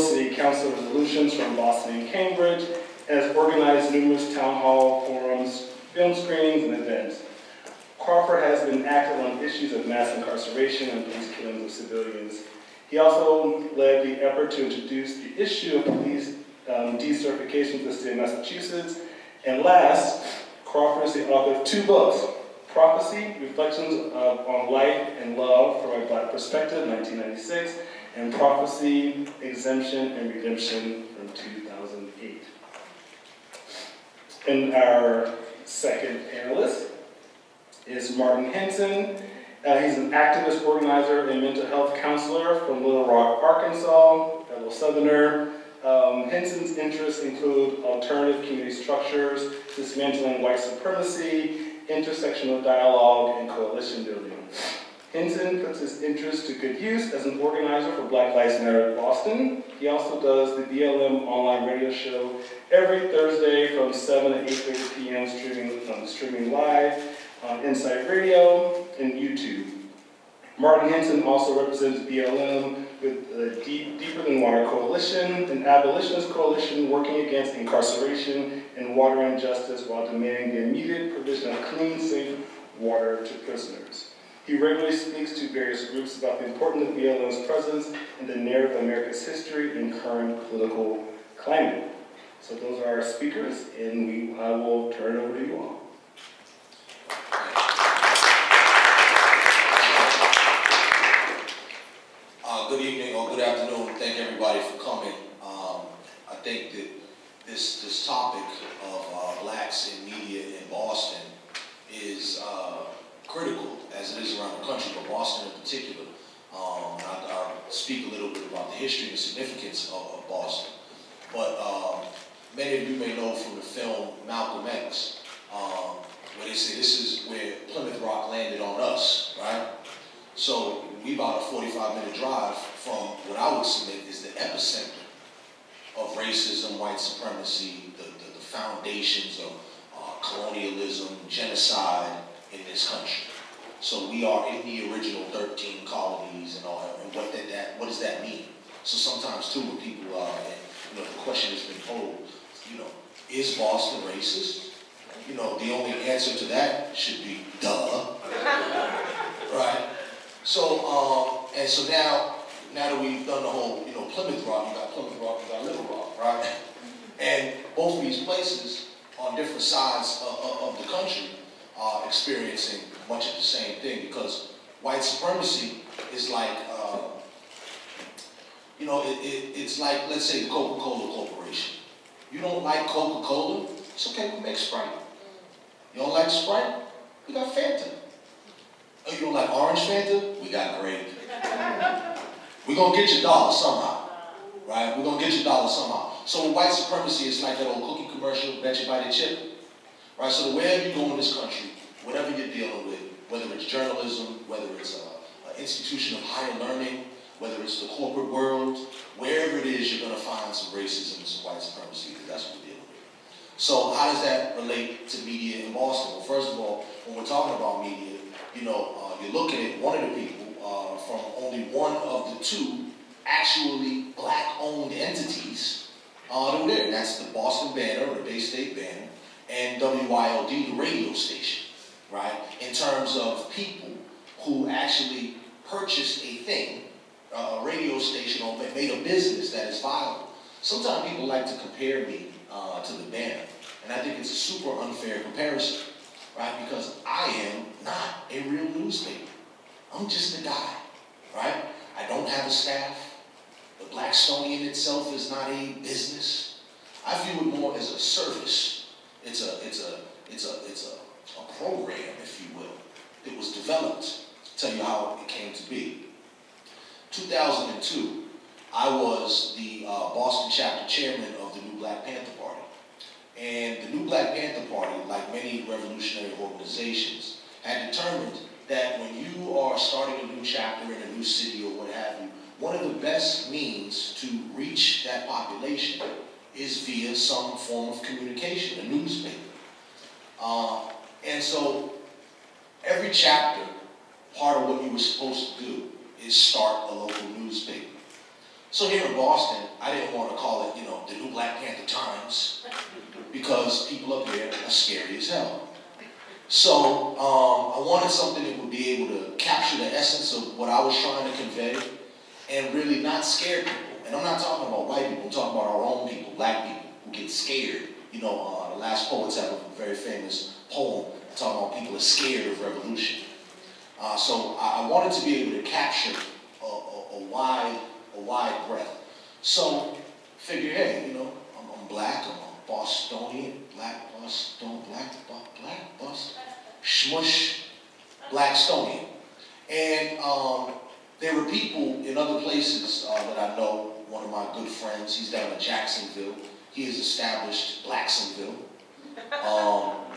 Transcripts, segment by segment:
city council resolutions from Boston and Cambridge, has organized numerous town hall forums, film screenings, and events. Crawford has been active on issues of mass incarceration and police killings of civilians. He also led the effort to introduce the issue of police um, decertification to the state of Massachusetts. And last, Crawford is the author of two books, Prophecy, Reflections of, on Life and Love from a Black Perspective, 1996, and Prophecy, Exemption and Redemption from 2008. And our second panelist is Martin Henson. Uh, he's an activist, organizer, and mental health counselor from Little Rock, Arkansas, fellow Southerner. Um, Henson's interests include alternative community structures, dismantling white supremacy, intersectional dialogue, and coalition building. Henson puts his interest to good use as an organizer for Black Lives Matter Boston. He also does the BLM online radio show every Thursday from 7 to 8.30 p.m. streaming, um, streaming live on Insight Radio and YouTube. Martin Henson also represents BLM with the Deep, Deeper Than Water Coalition, an abolitionist coalition working against incarceration and water injustice while demanding the immediate provision of clean, safe water to prisoners. He regularly speaks to various groups about the importance of BLM's presence in the narrative of America's history and current political climate. So those are our speakers, and we, I will turn it over to you all. Uh, good evening or good afternoon. Thank everybody for coming. Um, I think that this this topic of uh, blacks in media in Boston is uh, critical, as it is around the country, but Boston in particular. Um, I, will speak a little bit about the history and significance of, of Boston. But um, many of you may know from the film Malcolm X, um, where they say this is where Plymouth Rock landed on us, right? So we about a 45 minute drive from what I would submit is the epicenter of racism, white supremacy, the, the, the foundations of uh, colonialism, genocide in this country. So we are in the original 13 colonies and all that, and what did that, what does that mean? So sometimes too when people are, and, you know, the question has been posed, you know, is Boston racist? You know, the only answer to that should be duh. right? So, um, and so now, now that we've done the whole, you know, Plymouth Rock, you got Plymouth Rock, you got Little Rock, right? And both of these places on different sides of, of, of the country are experiencing much of the same thing because white supremacy is like, uh, you know, it, it, it's like, let's say, the Coca-Cola Corporation. You don't like Coca-Cola? It's okay, we make Sprite. You don't like Sprite? We got Fanta. Oh, you don't like orange Fanta? We got grape. We're gonna get your dollar somehow, right? We're gonna get your dollar somehow. So white supremacy is like that old cookie commercial, bet you buy the chip, right? So wherever you go in this country, whatever you're dealing with, whether it's journalism, whether it's an institution of higher learning, whether it's the corporate world, wherever it is, you're gonna find some racism and some white supremacy, because that's what we're dealing with. So how does that relate to media in Boston? Well, first of all, when we're talking about media, you know, uh, you're looking at one of the people uh, from only one of the two actually black-owned entities uh, that were there. That's the Boston Banner, or the Bay State Banner, and WILD, the radio station, right? In terms of people who actually purchased a thing, a radio station, or made a business that is viable. Sometimes people like to compare me uh, to the Banner, and I think it's a super unfair comparison, right? Because I am not a real newspaper. I'm just a guy, right? I don't have a staff. The Blackstonian itself is not a business. I view it more as a service. It's a, it's a, it's a, it's a program, if you will. It was developed to tell you how it came to be. 2002, I was the uh, Boston chapter chairman of the New Black Panther Party. And the New Black Panther Party, like many revolutionary organizations, had determined that when you are starting a new chapter in a new city or what have you, one of the best means to reach that population is via some form of communication, a newspaper. Uh, and so every chapter, part of what you were supposed to do is start a local newspaper. So here in Boston, I didn't want to call it, you know, the New Black Panther Times, because people up here are scary as hell. So um, I wanted something that would be able to capture the essence of what I was trying to convey and really not scare people. And I'm not talking about white people, I'm talking about our own people, black people, who get scared. You know, uh, the last poets have a very famous poem talking about people are scared of revolution. Uh, so I, I, wanted to be able to capture a, a, a, wide, a wide breadth. So figure, hey, you know, I'm, I'm black, I'm a Bostonian, black Boston, black, black Boston, smush, Blackstonian. And um, there were people in other places uh, that I know. One of my good friends, he's down in Jacksonville. He has established Blacksonville. Um,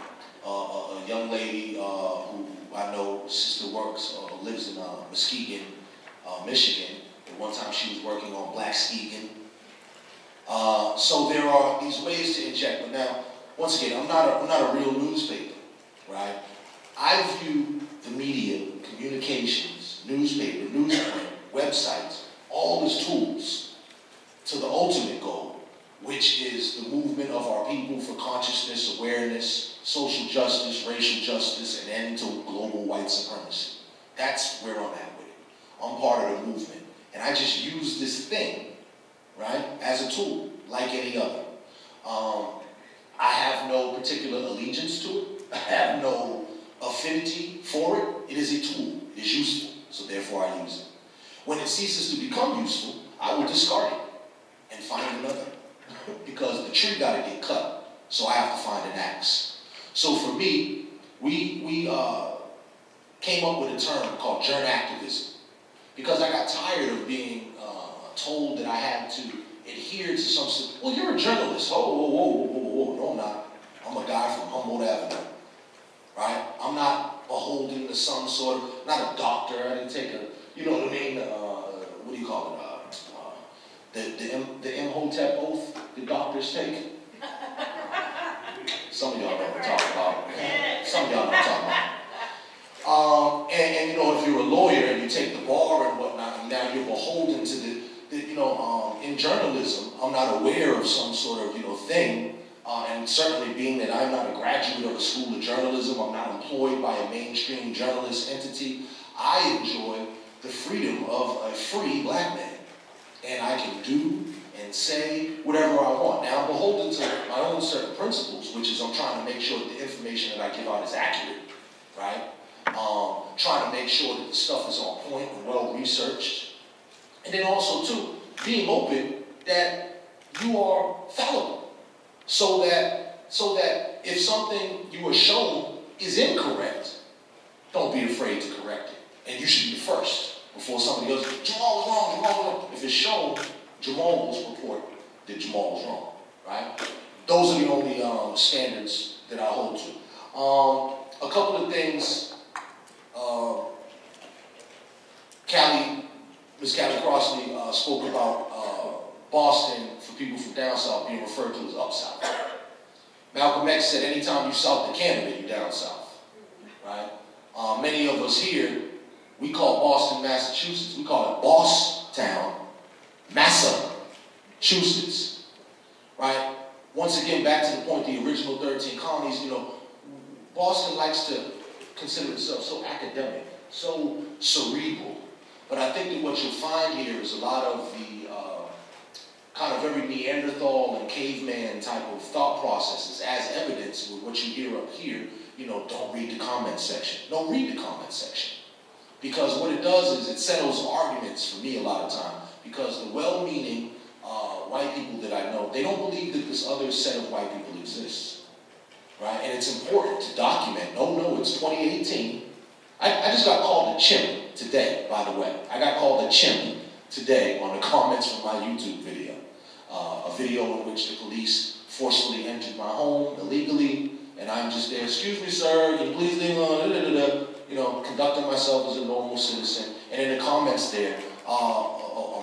uh, a, young lady uh, who I know, sister works, uh, lives in uh, Muskegon, uh, Michigan. At one time she was working on Blackskegan. so there are these ways to inject. But now, once again, I'm not a, I'm not a real newspaper, right? I view the media, communications, newspaper, newsprint, websites, all as tools to the ultimate goal, which is the movement of our people for consciousness, awareness, social justice, racial justice, and end to global white supremacy. That's where I'm at with it. I'm part of the movement. And I just use this thing, right, as a tool, like any other. Um, I have no particular allegiance to it. I have no affinity for it. It is a tool. It is useful. So therefore I use it. When it ceases to become useful, I will discard it and find another. because the tree got to get cut. So I have to find an axe. So for me, we, we uh, came up with a term called journal activism. Because I got tired of being uh, told that I had to adhere to some, well, you're a journalist. Whoa, whoa, whoa, whoa, whoa, whoa. No, I'm not. I'm a guy from Humboldt Avenue. Right? I'm not beholden to some sort of, not a doctor. I didn't take a, you know what I mean? Uh, what do you call it? Uh, uh, the, the, M, the Imhotep oath the doctors take. Some of y'all know what I'm talking about. Some of y'all know what I'm talking about. Um, and, and, you know, if you're a lawyer and you take the bar and whatnot, and now you're beholden to the, the you know, um, in journalism, I'm not aware of some sort of, you know, thing. Uh, and certainly being that I'm not a graduate of a school of journalism, I'm not employed by a mainstream journalist entity, I enjoy the freedom of a free black man. And I can do and say whatever I want. Now, I'm beholden to my own certain principles, which is I'm trying to make sure that the information that I give out is accurate, right? Um, trying to make sure that the stuff is on point and well researched. And then also, too, being open that you are fallible. So that, so that if something you are shown is incorrect, don't be afraid to correct it. And you should be first before somebody else, Jamarhl was wrong, Jamarhl wrong. If it's shown, Jamarhl will report that Jamarhl was wrong, right? Those are the only um, standards that I hold to. Um, a couple of things, uh, Callie, Ms. Callie Crossley uh, spoke about uh, Boston for people from down south being referred to as up south. Malcolm X said, anytime you south of Canada, you're down south, right? Uh, many of us here, we call Boston, Massachusetts, we call it Boss Town, Massachusetts, right? Once again, back to the point, the original 13 colonies, you know, Boston likes to consider itself so academic, so cerebral. But I think that what you'll find here is a lot of the uh, kind of very Neanderthal and caveman type of thought processes as evidence with what you hear up here. You know, don't read the comment section. Don't read the comment section. Because what it does is it settles arguments for me a lot of time. Because the well-meaning uh, white people that I know, they don't believe that this other set of white people exists. Right? And it's important to document. No, no, it's 2018. I, I just got called a chimp today, by the way. I got called a chimp today on the comments from my YouTube video. Uh, a video in which the police forcefully entered my home illegally, and I'm just there, excuse me, sir, can you please leave alone, you know, conducting myself as a normal citizen. And in the comments there, uh,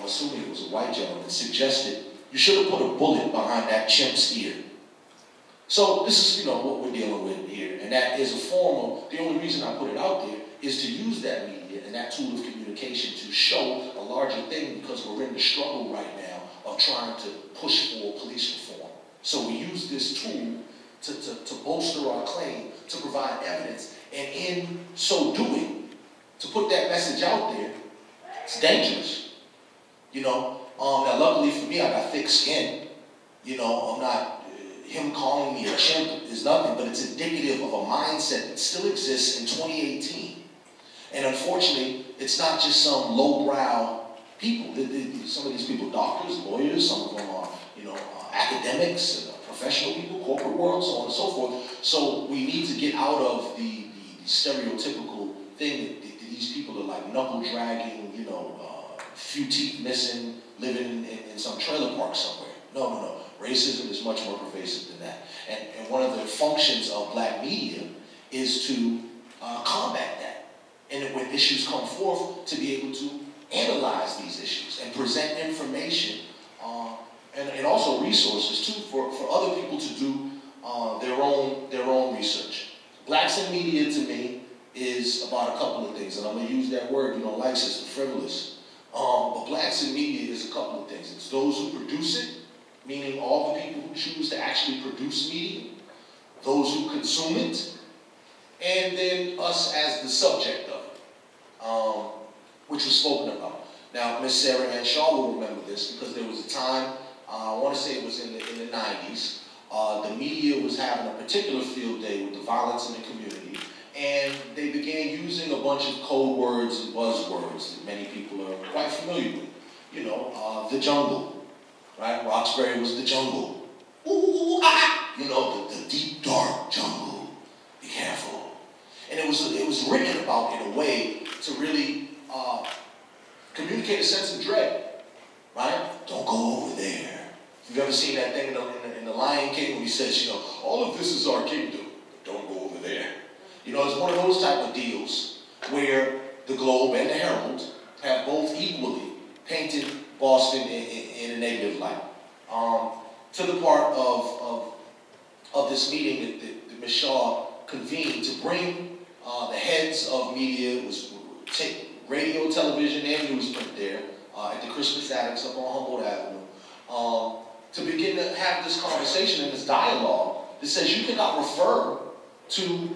assuming it was a white gentleman, suggested you should have put a bullet behind that chimp's ear. So this is, you know, what we're dealing with here. And that is a form of, the only reason I put it out there is to use that media and that tool of communication to show a larger thing because we're in the struggle right now of trying to push for police reform. So we use this tool to, to, to bolster our claim, to provide evidence, and in so doing, to put that message out there, it's dangerous. You know, um, now luckily for me, I got thick skin. You know, I'm not, him calling me a chimp is nothing, but it's indicative of a mindset that still exists in 2018. And unfortunately, it's not just some lowbrow people. Some of these people, doctors, lawyers, some of them are, you know, uh, academics, uh, professional people, corporate world, so on and so forth. So we need to get out of the, the, the stereotypical thing that, that, these people are like knuckle dragging, you know, uh, few teeth missing, living in, in, some trailer park somewhere. No, no, no. Racism is much more pervasive than that. And, and one of the functions of black media is to uh, combat that. And when issues come forth, to be able to analyze these issues and present information uh, and, and also resources too for, for other people to do uh, their own their own research. Blacks in media to me is about a couple of things, and I'm gonna use that word you don't like, sister, frivolous. Um, but blacks in media is a couple of things. It's those who produce it, meaning all the people who choose to actually produce media, those who consume it, and then us as the subject of it, um, which was spoken about. Now, Miss Sarah Ann Shaw will remember this because there was a time uh, I want to say it was in the, in the 90s. Uh, the media was having a particular field day with the violence in the community, and they began using a bunch of code words and buzzwords that many people are quite familiar with. You know, uh, the jungle, right? Roxbury was the jungle. Ooh, ah! You know, the, the deep, dark jungle. Be careful. And it was, it was written about in a way to really uh, communicate a sense of dread, right? Don't go over there. You've ever seen that thing in the, in the, in the Lion King when he says, you know, all of this is our kingdom, don't go over there. You know, it's one of those type of deals where the Globe and the Herald have both equally painted Boston in, in, in a negative light. Um, to the part of, of, of this meeting that, that, that Ms. Shaw convened to bring uh, the heads of media, was radio, television, and newsprint there uh, at the Crispus Attucks up on Humboldt Avenue. Um, to begin to have this conversation and this dialogue that says you cannot refer to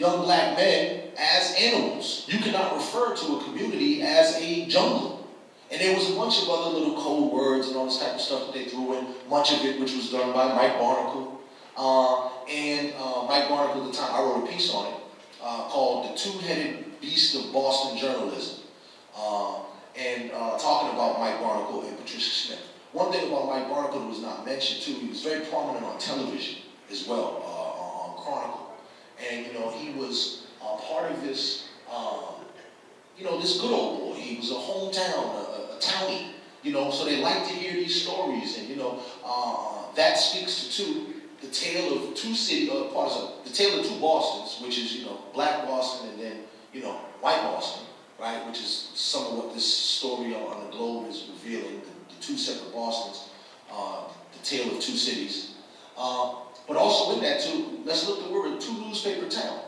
young black men as animals. You cannot refer to a community as a jungle. And there was a bunch of other little code words and all this type of stuff that they threw in, much of it which was done by Mike Barnicle. Uh, and uh, Mike Barnicle at the time, I wrote a piece on it uh, called The Two-Headed Beast of Boston Journalism. Uh, and uh, talking about Mike Barnicle and Patricia Smith. One thing about Mike Barnicle that was not mentioned too, he was very prominent on television as well, uh, on Chronicle. And you know, he was a part of this, um, you know, this good old boy. He was a hometown, a, a, townie, you know, so they like to hear these stories. And, you know, uh, that speaks to two, the tale of two city, uh, parts of, the tale of two Bostons, which is, you know, black Boston and then, you know, white Boston, right, which is some of what this story on, the globe is revealing, the, the two separate Bostons, uh, the tale of two cities. Uh, but also in that, too, let's look at we're a two newspaper town.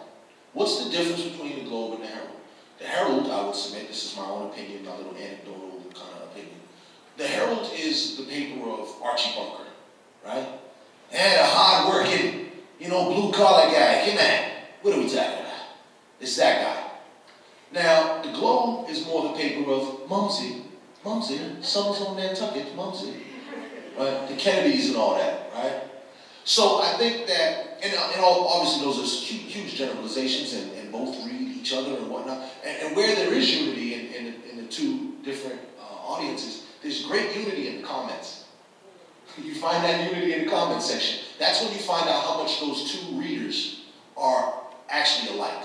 What's the difference between the Globe and the Herald? The Herald, I would submit, this is my own opinion, my little anecdotal kind of opinion. The Herald is the paper of Archie Bunker, right? And a hard-working, you know, blue-collar guy. Come on, what are we talking about? It's that guy. Now, the Globe is more the paper of Mumsy. Mumsy, summer's on Nantucket, Mumsy. Right? The Kennedys and all that, right? So I think that, and, and all, obviously those are huge, huge generalizations, and, and, both read each other and whatnot. And, and where there is unity in, in, in the two different uh, audiences, there's great unity in the comments. You find that unity in the comment section. That's when you find out how much those two readers are actually alike,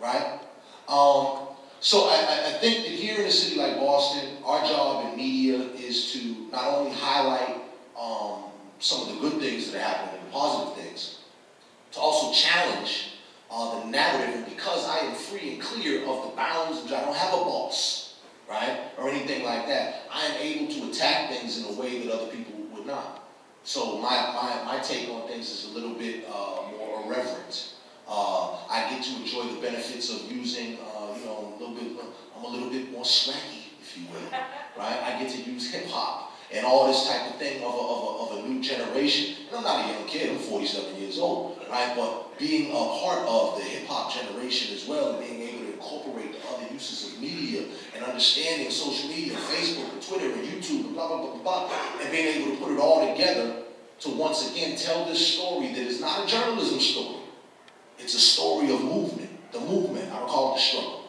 right? Um, so I, I think that here in a city like Boston, our job in media is to not only highlight um, some of the good things that are happening and positive things, to also challenge uh, the narrative. And because I am free and clear of the bounds, which I don't have a boss, right, or anything like that, I am able to attack things in a way that other people would not. So my, my, my take on things is a little bit uh, more irreverent. Uh, I get to enjoy the benefits of using, uh, you know, a little bit, I'm a little bit more swaggy, if you will, right? I get to use hip hop and all this type of thing of a, of a, of a new generation. And I'm not a young kid, I'm 47 years old, right? But being a part of the hip hop generation as well and being able to incorporate the other uses of media and understanding social media, Facebook and Twitter and YouTube and blah, blah, blah, blah, blah, and being able to put it all together to once again tell this story that is not a journalism story. It's a story of movement. The movement, I don't call it the struggle.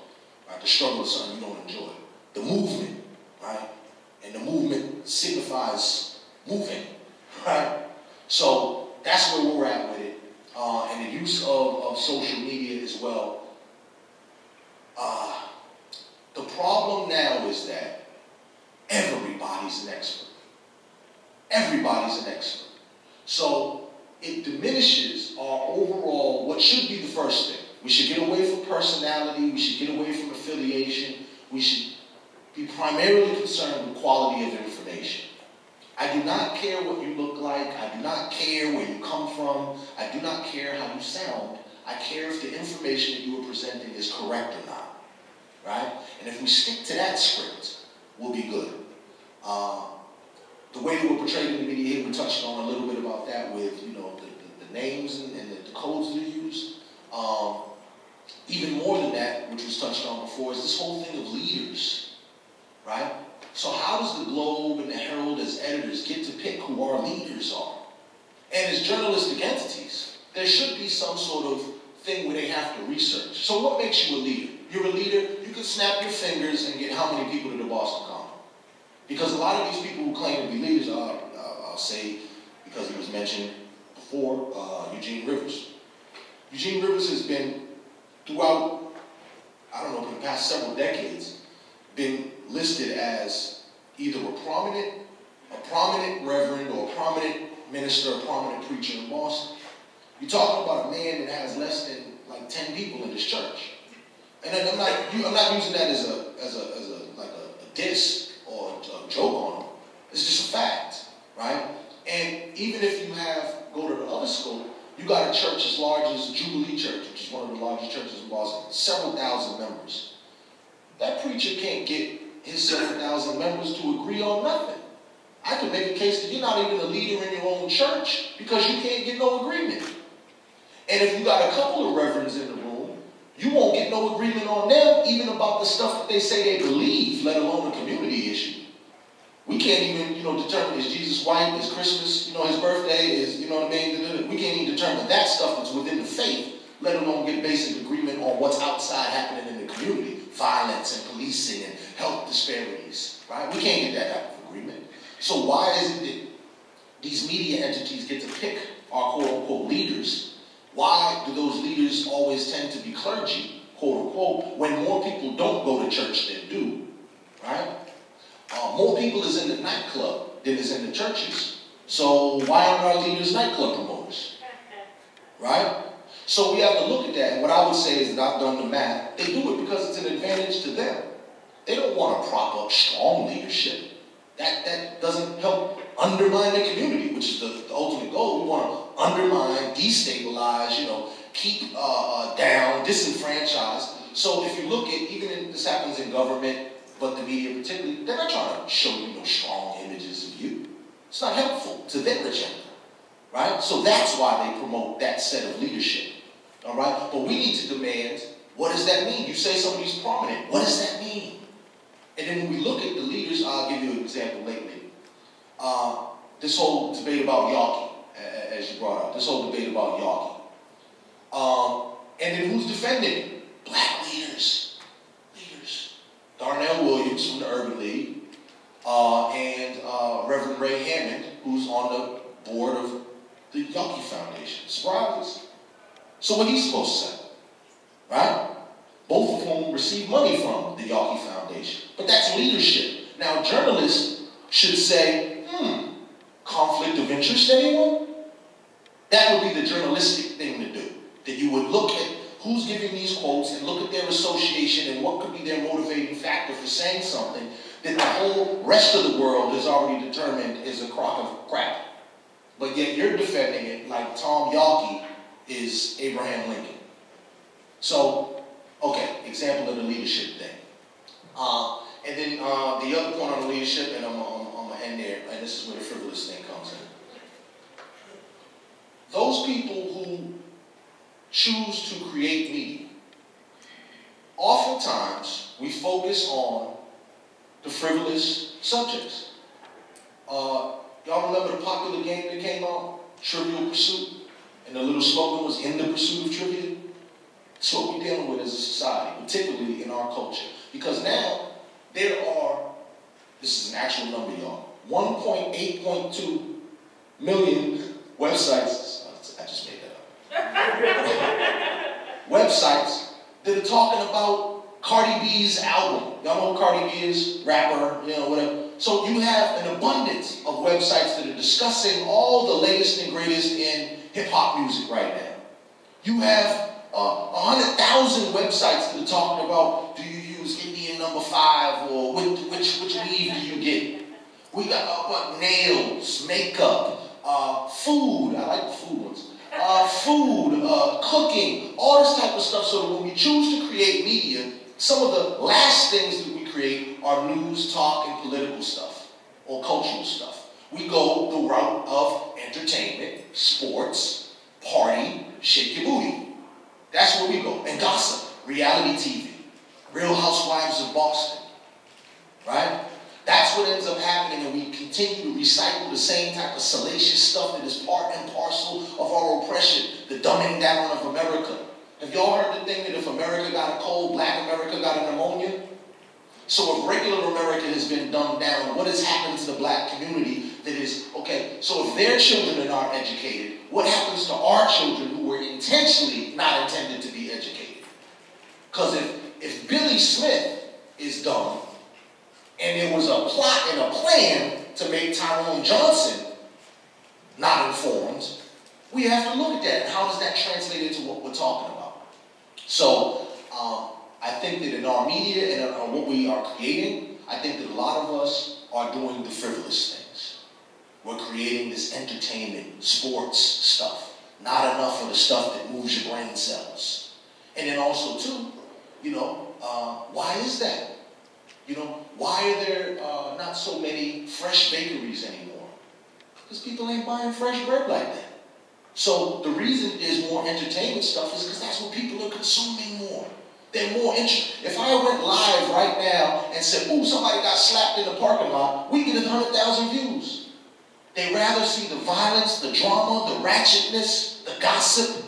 Right? The struggle is something you don't enjoy. The movement, right? And the movement signifies moving, right? So that's where we're at with it. Uh, and the use of, of social media as well. Uh, the problem now is that everybody's an expert. Everybody's an expert. So it diminishes our overall, what should be the first thing. We should get away from personality. We should get away from affiliation. We should be primarily concerned with quality of information. I do not care what you look like. I do not care where you come from. I do not care how you sound. I care if the information that you are presenting is correct or not. Right? And if we stick to that script, we'll be good. Uh, the way that we're portrayed in the media we touched on a little bit about that with, you know, the, the, the names and, and the, the, codes that are used. Um, even more than that, which was touched on before, is this whole thing of leaders right? So how does the Globe and the Herald as editors get to pick who our leaders are? And as journalistic entities, there should be some sort of thing where they have to research. So what makes you a leader? You're a leader, you can snap your fingers and get how many people to the Boston Common? Because a lot of these people who claim to be leaders are, uh, I'll say, because he was mentioned before, uh, Eugene Rivers. Eugene Rivers has been, throughout, I don't know, for the past several decades, been listed as either a prominent, a prominent reverend or a prominent minister, a prominent preacher in Boston. You're talking about a man that has less than like 10 people in his church. And I'm not, I'm not using that as a, as a, as a like a, a diss or a, a joke on him. It's just a fact, right? And even if you have, go to the other school, you got a church as large as Jubilee Church, which is one of the largest churches in Boston, several thousand members. That preacher can't get his 7,000 members to agree on nothing. I can make a case that you're not even a leader in your own church because you can't get no agreement. And if you got a couple of reverends in the room, you won't get no agreement on them even about the stuff that they say they believe, let alone a community issue. We can't even, you know, determine is Jesus white, is Christmas, you know, his birthday, is, you know what I mean? We can't even determine that stuff that's within the faith, let alone get basic agreement on what's outside happening in the community. Violence and policing and health disparities, right? We can't get that type of agreement. So why is it that these media entities get to pick our quote unquote leaders? Why do those leaders always tend to be clergy, quote unquote, when more people don't go to church than do, right? Uh, more people is in the nightclub than is in the churches. So why aren't our leaders nightclub promoters? Right? So we have to look at that. And what I would say is that I've done the math. They do it because it's an advantage to them. They don't want to prop up strong leadership. That, that doesn't help undermine the community, which is the, the ultimate goal. We want to undermine, destabilize, you know, keep uh, uh, down, disenfranchise. So if you look at, even in, this happens in government, but the media particularly, they're not trying to show you no strong images of you. It's not helpful to their agenda, right? So that's why they promote that set of leadership, all right? But we need to demand, what does that mean? You say somebody's prominent. What does that mean? And then when we look at the leaders, I'll give you an example lately. Uh, this whole debate about Yawkey, as you brought up, this whole debate about Yawkey. Um, and then who's defending? Black leaders. Leaders. Darnell Williams from the Urban League, uh, and uh, Reverend Ray Hammond, who's on the board of the Yawkey Foundation. Surprise. So what he's supposed to say? Right? Both of whom receive money from the Yawkey Foundation. But that's leadership. Now, journalists should say, hmm, conflict of interest, anyone? That would be the journalistic thing to do. That you would look at who's giving these quotes and look at their association and what could be their motivating factor for saying something that the whole rest of the world has already determined is a crock of crap. But yet you're defending it like Tom Yawkey is Abraham Lincoln. So, okay, example of the leadership thing. Uh, and then uh, the other point on leadership, and I'm, I'm, I'm going to end there, and this is where the frivolous thing comes in. Those people who choose to create media, oftentimes we focus on the frivolous subjects. Uh, y'all remember the popular game that came out, Trivial Pursuit? And the little slogan was, in the pursuit of trivia? That's what we're dealing with as a society, particularly in our culture. Because now, there are, this is an actual number, y'all, 1.8.2 million websites, I just made that up, websites that are talking about Cardi B's album. Y'all know who Cardi B is? Rapper, you know, whatever. So you have an abundance of websites that are discussing all the latest and greatest in hip hop music right now. You have uh, 100,000 websites that are talking about do you use Indian number five or which, which, which weave do you get? We got uh, what, nails, makeup, uh, food. I like the food ones. Uh, food, uh, cooking, all this type of stuff. So when we choose to create media, some of the last things that we create are news, talk, and political stuff or cultural stuff. We go the route of entertainment, sports, party, shake your booty. That's where we go. And gossip, reality TV, Real Housewives of Boston, right? That's what ends up happening, and we continue to recycle the same type of salacious stuff that is part and parcel of our oppression, the dumbing down of America. Have y'all heard the thing that if America got a cold, black America got a pneumonia? So if regular America has been dumbed down, what has happened to the black community that is, okay, so if their children are not educated, what happens to our children who were intentionally not intended to be educated? Because if, if Billy Smith is dumb, and there was a plot and a plan to make Tyrone Johnson not informed, we have to look at that. How does that translate into what we're talking about? So, um, I think that in our media and in what we are creating, I think that a lot of us are doing the frivolous things. We're creating this entertainment, sports stuff. Not enough of the stuff that moves your brain cells. And then also, too, you know, uh, why is that? You know, why are there uh, not so many fresh bakeries anymore? Because people ain't buying fresh bread like that. So the reason is more entertainment stuff is because that's what people are consuming more. They're more interested. If I went live right now and said, ooh, somebody got slapped in the parking lot, we get 100,000 views. They rather see the violence, the drama, the ratchetness, the gossip,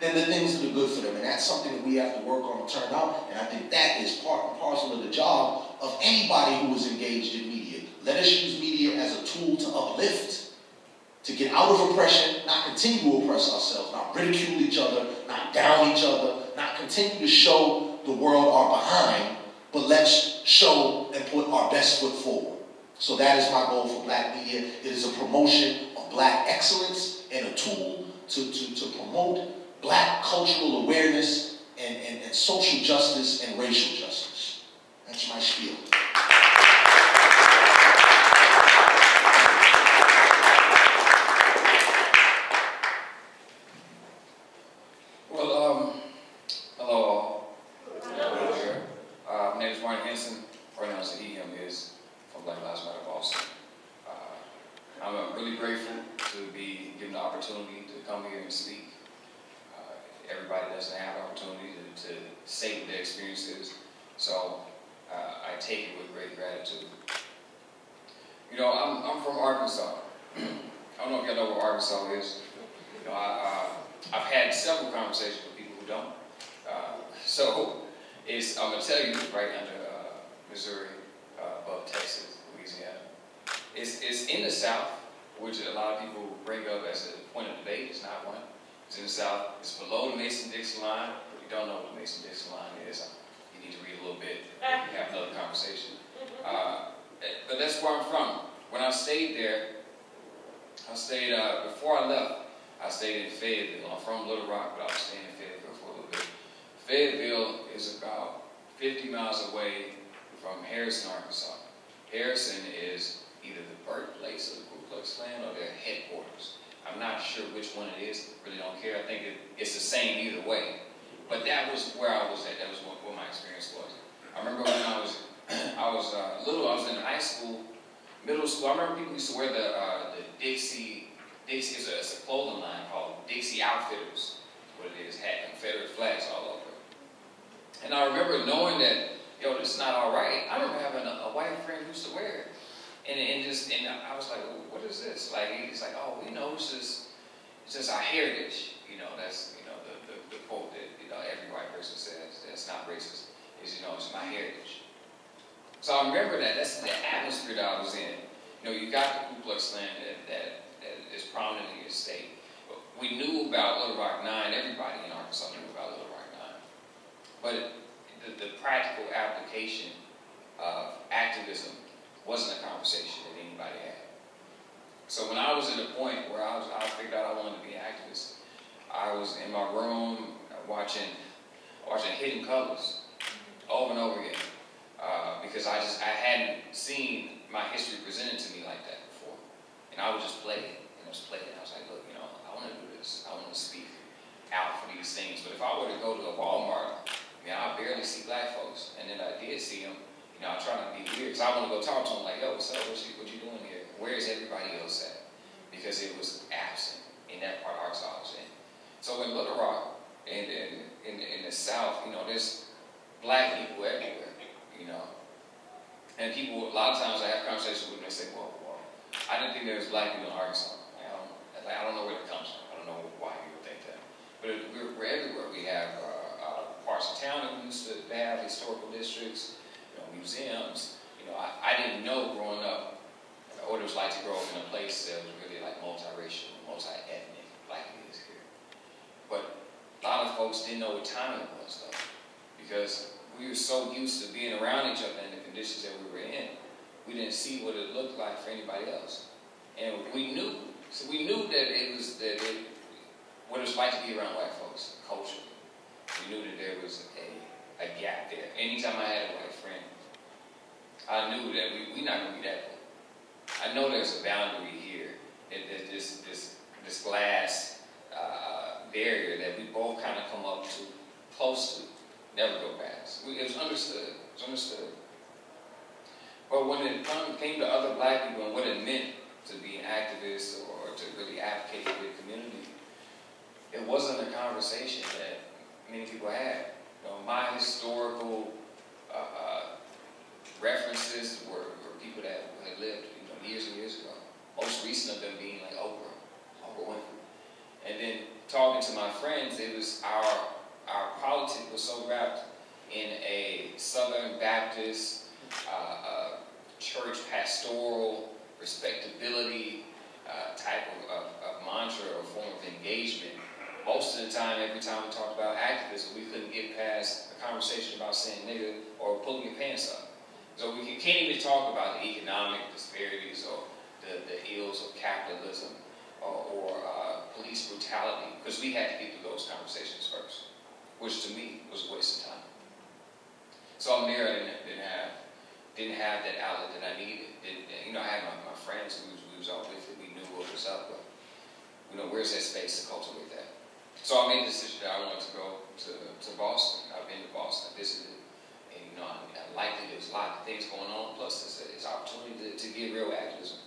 than the things that are good for them. And that's something that we have to work on and turn out. And I think that is part and parcel of the job of anybody who is engaged in media. Let us use media as a tool to uplift to get out of oppression, not continue to oppress ourselves, not ridicule each other, not down each other, not continue to show the world our behind, but let's show and put our best foot forward. So that is my goal for black media. It is a promotion of black excellence and a tool to, to, to promote black cultural awareness and, and, and social justice and racial justice. That's my spiel. sure which one it is. Really don't care. I think it, it's the same either way. But that was where I was at. That was what, what my experience was. I remember when I was I was uh, little. I was in high school, middle school. I remember people used to wear the uh, the Dixie Dixie is a, it's a clothing line called Dixie Outfitters. What it is had Confederate flags all over. And I remember knowing that yo, this is not all right. I remember having a, a white friend who used to wear it. And, and just and I was like, what is this? Like he's like, oh, we know this is since just our heritage. You know, that's you know the, the, the quote that you know every white person says that's not racist is you know it's my heritage. So I remember that. That's the atmosphere that I was in. You know, you got the Ku Klux Klan that, that, that is prominent in your state. But we knew about Little Rock Nine. Everybody in Arkansas knew about Little Rock Nine. But it, the, the practical application of activism wasn't a conversation that anybody had. So when I was at a point where I was, I figured out I wanted to be an activist, I was in my room watching, watching Hidden Colors over and over again uh, because I just I hadn't seen my history presented to me like that before, and I would just play it and I just play it. And I was like, look, you know, I want to do this. I want to speak out for these things. But if I were to go to a Walmart, I mean, I barely see black folks, and then I did see them. You know, I'm trying to be weird because I want to go talk to them like, yo, what's up? What you, what you doing? Where is everybody else at? Because it was absent in that part Arkansas was in. So in Little Rock, in, in, in, in the South, you know, there's black people everywhere, you know. And people, a lot of times I have conversations with them, they say, well, well I didn't think there was black people in Arkansas. I don't, I don't know where it comes from. I don't know why people think that. But we're, we're everywhere. We have uh, uh, parts of town that used to have, historical districts, you know, museums. You know, I, I didn't know growing up or it was like to grow up in a place that was really like multiracial, multi-ethnic, like it is here. But a lot of folks didn't know what time it was though, because we were so used to being around each other in the conditions that we were in. We didn't see what it looked like for anybody else, and we knew. So we knew that it was that it, what it was like to be around white folks culturally. We knew that there was a, a gap there. Anytime I had a white friend, I knew that we we not gonna be that. close. I know there's a boundary here. It, this, this, this glass uh, barrier that we both kind of come up to, close to, never go past. It was understood. It was understood. But when it came to other black people and what it meant to be an activist or to really advocate for the community, it wasn't a conversation that many people had. You know, my historical uh, uh references were, were people that had lived years and years ago. Most recent of them being like Oprah, Oprah Winfrey. And then talking to my friends, it was our our politics was so wrapped in a Southern Baptist uh, uh, church pastoral respectability uh, type of, of, of, mantra or form of engagement. Most of the time, every time we talked about activism, we couldn't get past a conversation about saying nigga or pulling your pants up. So we can't even talk about the economic disparities or the, the ills of capitalism or, or uh, police brutality because we had to get through those conversations first, which to me was a waste of time. So I'm there, I didn't, have didn't have that outlet that I needed. Didn't, you know, I had my, my friends who was, we was all with it. We knew what was up, but you know, where's that space to cultivate that? So I made the decision that I wanted to go to, to Boston. I've been to Boston, visited, and know, I, likely there's a lot of things going on. Plus, it's an opportunity to, to get real activism.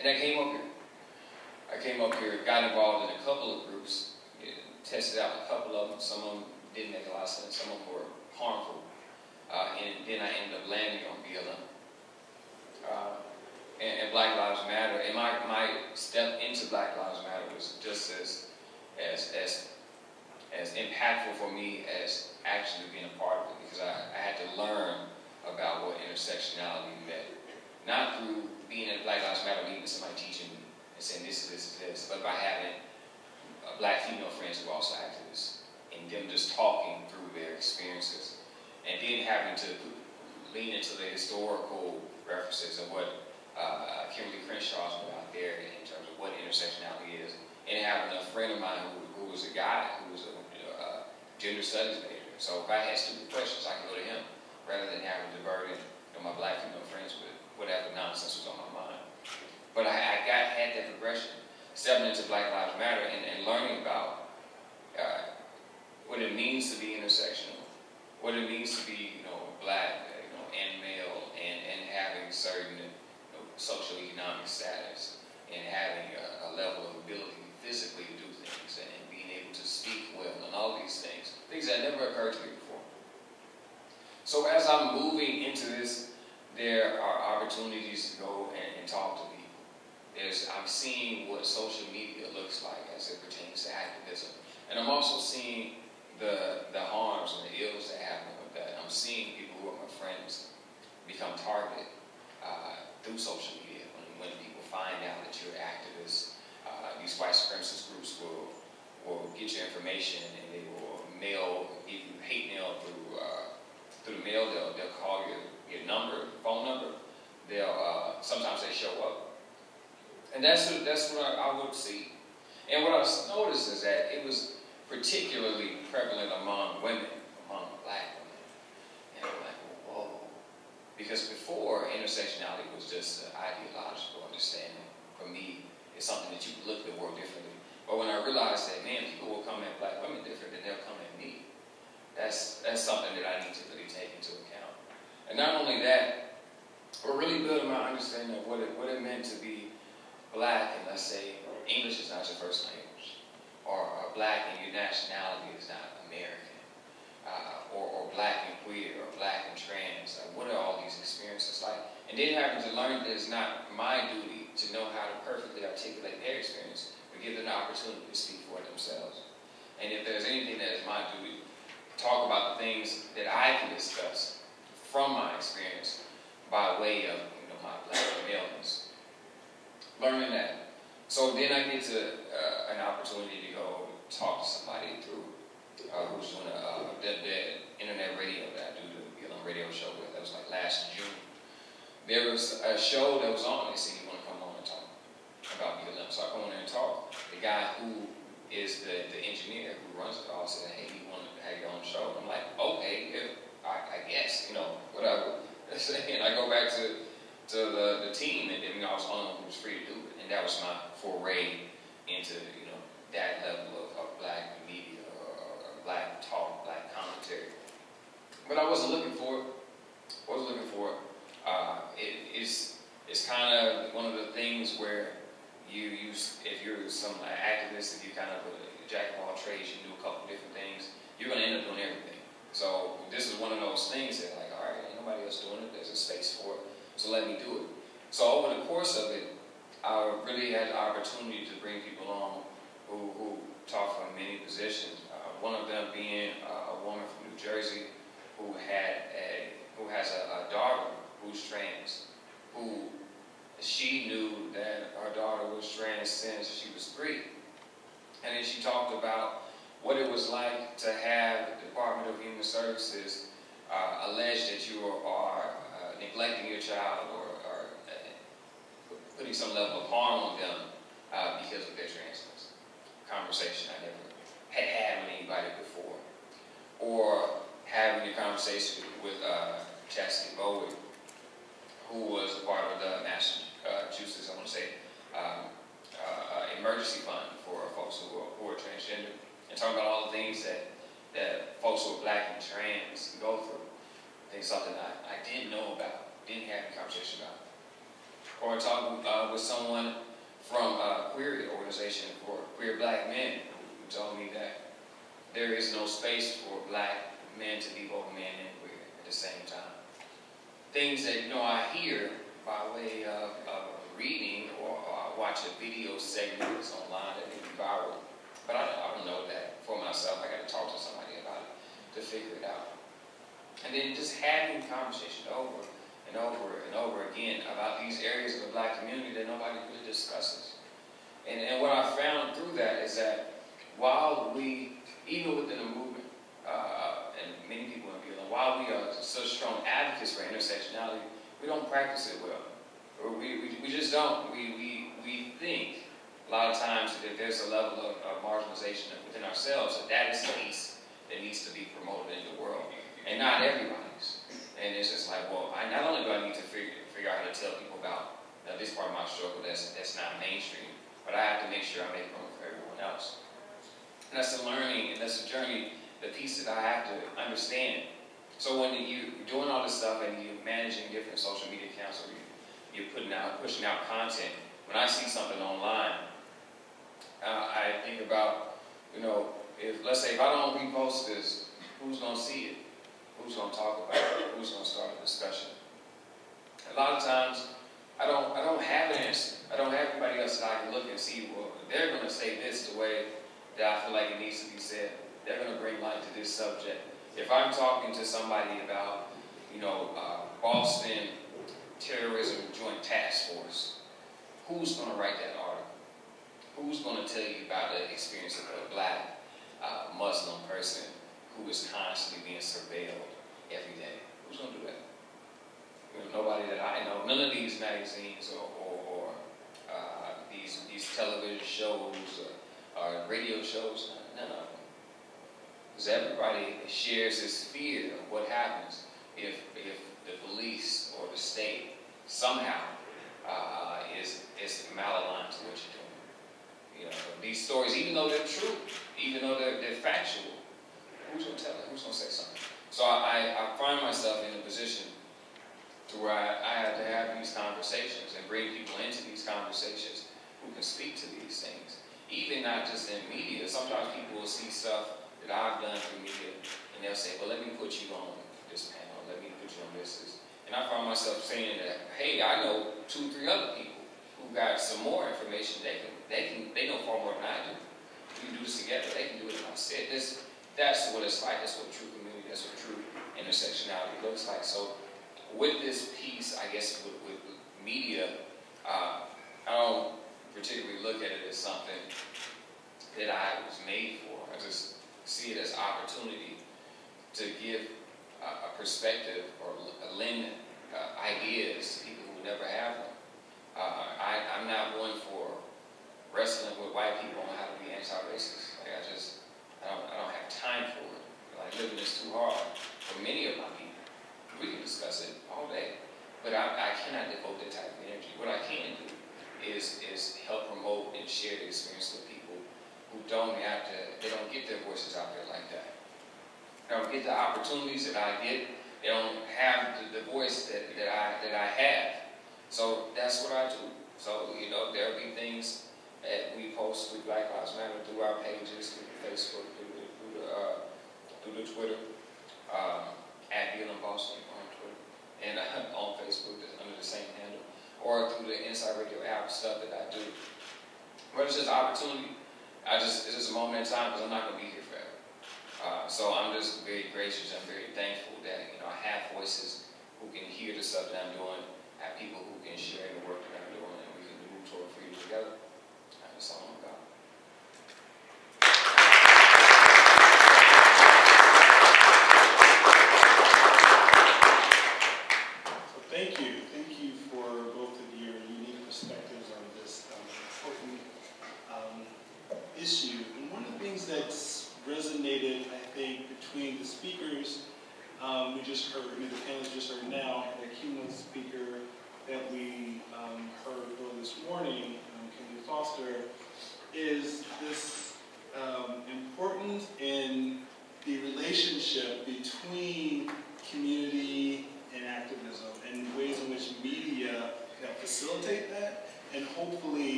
And I came up here. I came up here, got involved in a couple of groups, tested out a couple of them. Some of them didn't make a lot of sense. Some of them were harmful. Uh, and then I ended up landing on BLM. Uh, and, and, Black Lives Matter. And my, my step into Black Lives Matter was just as, as, as, as impactful for me as actually being a part of it because I, I had to learn about what intersectionality meant. Not through being at Black Lives Matter meeting somebody teaching me and saying this is this is this, but by having uh, black female friends who are also activists and them just talking through their experiences and then having to lean into the historical references of what uh, Kimberlé Crenshaw's put there in terms of what intersectionality is, and having a friend of mine who, who was a guy who was a gender studies major. So if I had stupid questions, I could go to him rather than having to burden you know, my black female friends with whatever nonsense was on my mind. But I, I got had that progression, stepping into Black Lives Matter and, and learning about uh, what it means to be intersectional what it means to be, you know, black, you know, and male, and, and having certain you know, social economic status, and having a, a, level of ability physically to do things, and, and, being able to speak well, and all these things, things that never occurred to me before. So as I'm moving into this, there are opportunities to go and, and talk to people. There's, I'm seeing what social media looks like as it pertains to activism. And I'm also seeing the, the harms and the ills that happen with that. I'm seeing people who are my friends become targeted uh, through social media when, when people find out that you're activists. Uh, these white supremacist groups will, will get your information and they will mail, give you hate mail through, uh, through the mail. They'll, they'll call your, your number, phone number. They'll, uh, sometimes they show up. And that's, that's what I, I would see. And what I noticed is that it was particularly prevalent among women, among black women. And I'm like, whoa. Because before, intersectionality was just an ideological understanding. For me, it's something that you look at the world differently. But when I realized that, man, people will come at black women different than they'll come at me, that's, that's something that I need to really take into account. And not only that, but really building my understanding of what it, what it meant to be black, and let's say English is not your first language or, or black and your nationality is not American, uh, or, or black and queer, or black and trans. Like, what are all these experiences like? And then having to learn that it's not my duty to know how to perfectly articulate their experience, them the opportunity to speak for themselves. And if there's anything that is my duty, talk about the things that I can discuss from my experience by way of you know my black maleness. Learning that so then I get to uh, an opportunity to go talk to somebody through uh, who's doing a, uh, the, the, internet radio that I do the BLM radio show with. That was like last June. There was a show that was on. They said you want to come on and talk about BLM. So I come on there and talk. Guy who is the, the engineer who runs it all said, hey, you want to have your own show? I'm like, okay, yeah, I, I guess, you know, whatever. and I go back to to the, the team, and then I was the only one who was free to do it. And that was my foray into, you know, that level of, of black media or, or, black talk, black commentary. But I wasn't looking for it. I wasn't looking for it. Uh, it it's, it's kind of one of the things where you, you if you're some activist, if you're kind of a jack of all trades, you do a couple different things, you're gonna end up doing everything. So this is one of those things that like, all right, ain't nobody else doing it, there's a space for it, so let me do it. So over the course of it, I really had the opportunity to bring people on who, who talk from many positions. Uh, one of them being uh, a woman from New Jersey who had a, who has a, a daughter who's trans, who she knew that her daughter was trans since she was three. And then she talked about what it was like to have the Department of Human Services uh, allege that you are, uh, neglecting your child or, or uh, putting some level of harm on them uh, because of their transness. Conversation I never had had with anybody before. Or having a conversation with uh, Chastity Bowie, who was a part of the Massachusetts, uh, I want to say, um, uh, emergency fund for folks who are, who are transgender, and talking about all the things that, that folks who are black and trans go through. I think something I, I didn't know about, didn't have a conversation about. Or talking uh, with someone from a queer organization for queer black men who told me that there is no space for black men to be both men and queer at the same time. Things that, you know, I hear by way of, of reading or, or, I watch a video segment that's online that may be viral, but I, I don't know that for myself. I got to talk to somebody about it to figure it out. And then just having conversation over and over and over again about these areas of the black community that nobody really discusses. And, and what I found through that is that while we, even within the movement, uh, and many people in BLM, while we are such strong advocates for intersectionality, we don't practice it well. Or we, we, we just don't. We, we, we think a lot of times that there's a level of, of marginalization within ourselves, that that is the piece that needs to be promoted in the world. And not everybody's. And it's just like, well, I not only do I need to figure, figure out how to tell people about uh, this part of my struggle that's, that's not mainstream, but I have to make sure I make room for everyone else. And that's a learning, and that's a journey, the piece that I have to understand. So when you, are doing all this stuff and you're managing different social media accounts or you, you're putting out, pushing out content, when I see something online, uh, I think about, you know, if, let's say if I don't repost this, who's going to see it? Who's going to talk about it? Who's going to start a discussion? A lot of times, I don't, I don't have an answer. I don't have anybody else that I can look and see, well, they're going to say this the way that I feel like it needs to be said. They're going to bring light to this subject. If I'm talking to somebody about, you know, uh, Boston Terrorism Joint Task Force, who's going to write that article? Who's going to tell you about the experience of a black uh, Muslim person who is constantly being surveilled every day? Who's going to do that? Know, nobody that I know. None of these magazines or, or, or uh, these these television shows or, or radio shows. None of them. Because everybody shares this fear of what happens if if the police or the state somehow uh, is is malaligned to what you're doing. You know, these stories, even though they're true, even though they're, they're factual, who's going to tell it? Who's going to say something? So I, I find myself in a position to where I, I have to have these conversations and bring people into these conversations who can speak to these things. Even not just in media. Sometimes people will see stuff that I've done for media and they'll say, well, let me put you on this panel. Let me put you on this. And I find myself saying that, hey, I know two, three other people who got some more information they can, they can, they know far more than I do. We can do this together. They can do it in my set. This, that's what it's like. That's what true community, that's what true intersectionality looks like. So with this piece, I guess with, with, with media, uh, I don't particularly look at it as something that I was made for. I just see it as opportunity to give a perspective or lend uh, ideas to people who never have them. Uh, I, I'm not one for wrestling with white people on how to be anti-racist. Like I just, I don't, I don't have time for it. Like living is too hard for many of my people. We can discuss it all day, but I, I cannot devote that type of energy. What I can do is, is help promote and share the experience with people who don't have to, they don't get their voices out there like that They don't get the opportunities that I get. They don't have the, the voice that, that I that I have. So that's what I do. So, you know, there'll be things that we post with Black Lives Matter through our pages, through Facebook, through the, through the, uh, through the Twitter, um, at Deal in Boston on Twitter, and uh, on Facebook under the same handle, or through the Inside Radio app stuff that I do. But it's just opportunity. I just, it's just a moment in time because I'm not going to be here forever. Uh, so I'm just very gracious and very thankful that, you know, I have voices who can hear the stuff that I'm doing, I have people who can share the work that I'm doing, and we can move toward freedom together. I'm. So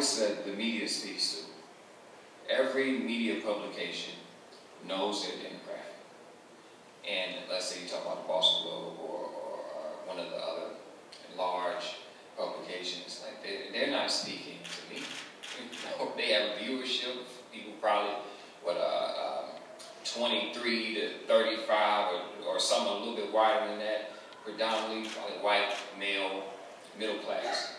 voice that the media speaks to, every media publication knows their demographic. And let's say you talk about the Boston Globe or, or, or one of the other large publications, like they, they're not speaking to me. They have a viewership, people probably, what, uh, um, 23 to 35 or, or some a little bit wider than that, predominantly probably white, male, middle class.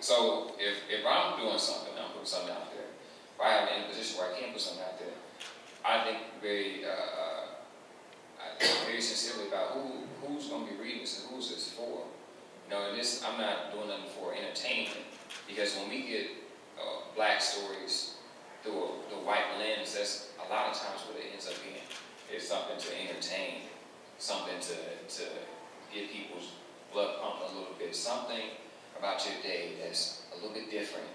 So if, if I'm doing something, I'm putting something out there, if I am in a position where I can put something out there, I think very, uh, I think very sincerely about who, who's going to be reading this and who's this for. You know, and this, I'm not doing nothing for entertainment, because when we get uh, black stories through a, the white lens, that's a lot of times what it ends up being. It's something to entertain, something to, to get people's blood pumping a little bit, something about your day that's a little bit different,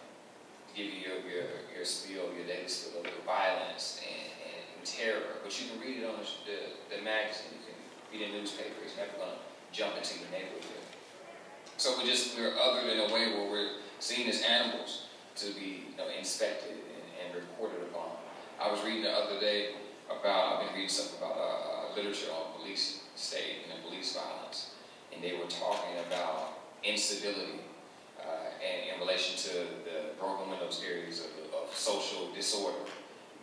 give you your, your, your spiel, your daily spiel of violence and, and, and, terror. But you can read it on the, the, the magazine, you can read a newspaper, it's never going to jump into your neighborhood. So we just, we're othered in a way where we're seen as animals to be you know, inspected and, and, reported upon. I was reading the other day about, I've been reading something about uh, literature on police state and police violence, and they were talking about instability uh, and in relation to the broken windows areas of, of social disorder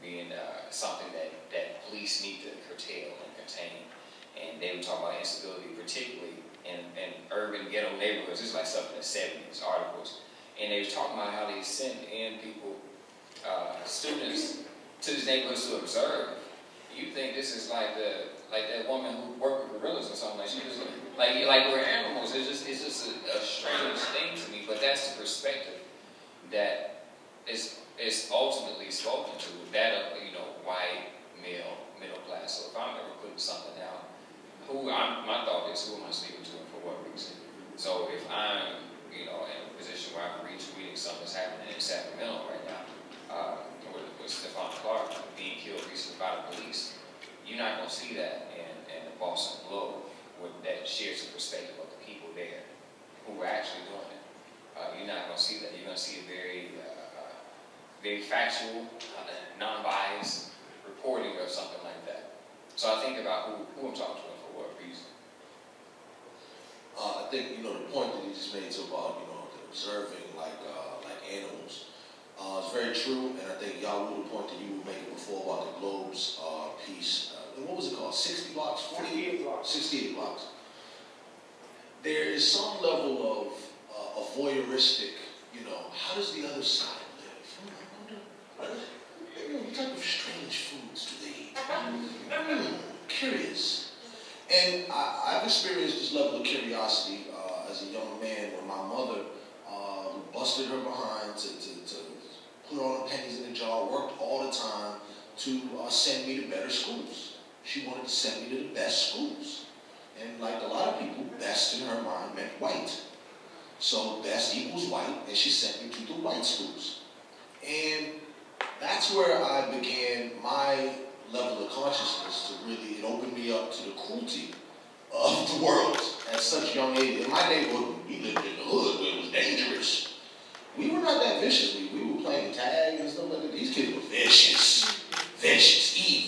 being uh, something that, that police need to curtail and contain. And they were talking about instability, particularly in, in urban ghetto neighborhoods. This is like stuff in the 70s, articles. And they were talking about how they sent in people, uh, students, to these neighborhoods to observe. You think this is like the like that woman who worked with gorillas or something like she was like like we're animals. It's just it's just a, a strange thing to me. But that's the perspective that is is ultimately spoken to. That of you know white male middle class. So if I'm ever putting something out, who I'm, my thought is who am I speaking to? For what reason. So if I'm, you know, in a position where I'm retweeting something that's happening in Sacramento right now, uh, with, with Stephon Clark being killed recently by the police. You're not gonna see that in, in the Boston Globe, with, that shares the perspective of the people there who are actually doing it. Uh, you're not gonna see that. You're gonna see a very, uh, uh, very factual, uh, non-biased reporting of something like that. So I think about who, who I'm talking to and for what reason. Uh, I think, you know, the point that he just made too about, you know, observing like, uh, like animals, is very true, and I think Yahoo, the point that you were making before about the Globe's, piece, what was it called, sixty blocks, forty? Fifty-eight blocks. Sixty-eight blocks. There is some level of, uh, of voyeuristic, you know, how does the other side live? Hmm, I wonder, hmm, What type of strange foods do they eat? Hmm, curious. And I, I've experienced this level of curiosity uh, as a young man when my mother uh, busted her behind to, to, to put all the pennies in the jar, worked all the time to uh, send me to better schools. She wanted to send me to the best schools. And like a lot of people, best in her mind meant white. So best equals white, and she sent me to the white schools. And that's where I began my level of consciousness to really, it opened me up to the cruelty of the world at such a young age. In my neighborhood, we lived in the hood where it was dangerous. We were not that vicious. We, we were playing tag and stuff like that. These kids were vicious, vicious, evil,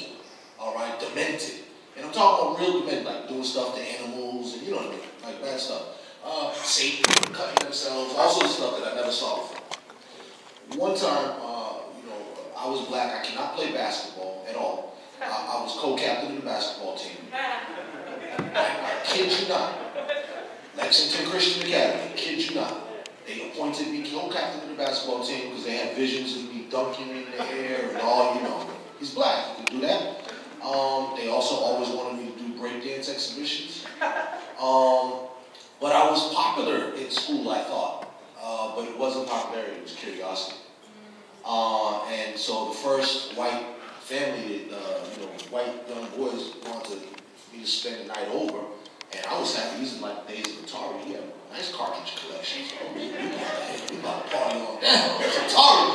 demented. And I'm talking about real demented, like doing stuff to animals and you know what I mean, like bad stuff. Uh, Satan, cutting themselves, all sorts of stuff that I never saw before. One time, uh, you know, I was black. I cannot play basketball at all. I, I was co-captain of the basketball team. I kid you not. Lexington Christian Academy, kid you not. They appointed me co-captain of the basketball team because they had visions of me dunking in the air and all, you know. He's black, You can do that. Um, they also always wanted me to do breakdance exhibitions. Um, but I was popular in school, I thought. Uh, but it wasn't popularity, it was curiosity. Uh, and so the first white family, uh, you know, white young boys wanted me to spend the night over, and I was happy. These are days of Atari. He had a nice cartridge collection. So we, about, to party on down. Atari,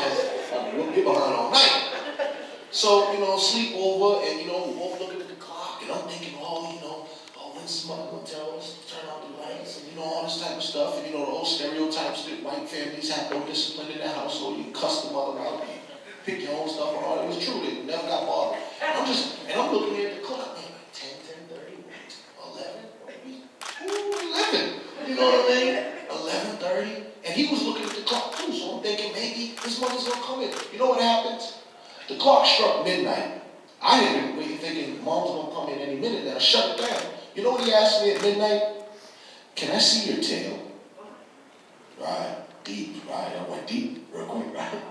man. We'll get behind all night. So, you know, sleep over, and, you know, both looking at the clock, and I'm thinking, oh, you know, oh, when's mother going to tell us to turn out the lights, and, you know, all this type of stuff, and, you know, the old stereotypes that white families have no discipline in their household. You cuss the mother out, you pick your own stuff and all. It was true. They never got bothered. And I'm just, and I'm looking at the clock, man, like 10, 10, 30, 11, ooh, 11. You know what I mean? 11, 30. And he was looking at the clock too, so I'm thinking maybe his mother's gonna come in. You know what happens? The clock struck midnight. I had been thinking mom's gonna come in any minute now. Shut it down. You know what he asked me at midnight? Can I see your tail? Right, deep, right. I went deep real quick, right?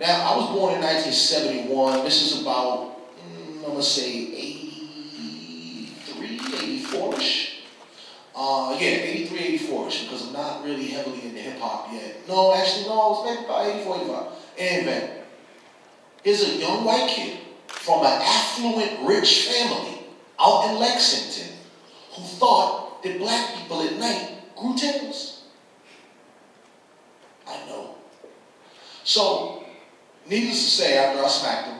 Now, I was born in 1971. This is about, mm, I'm to say 83, 84-ish. Uh, yeah, 83, 84-ish, because I'm not really heavily into hip-hop yet. No, actually, no, it's maybe about 84, 85. Anyway, here's a young white kid from an affluent, rich family out in Lexington who thought that black people at night grew tails. I know. So, needless to say, after I smacked him,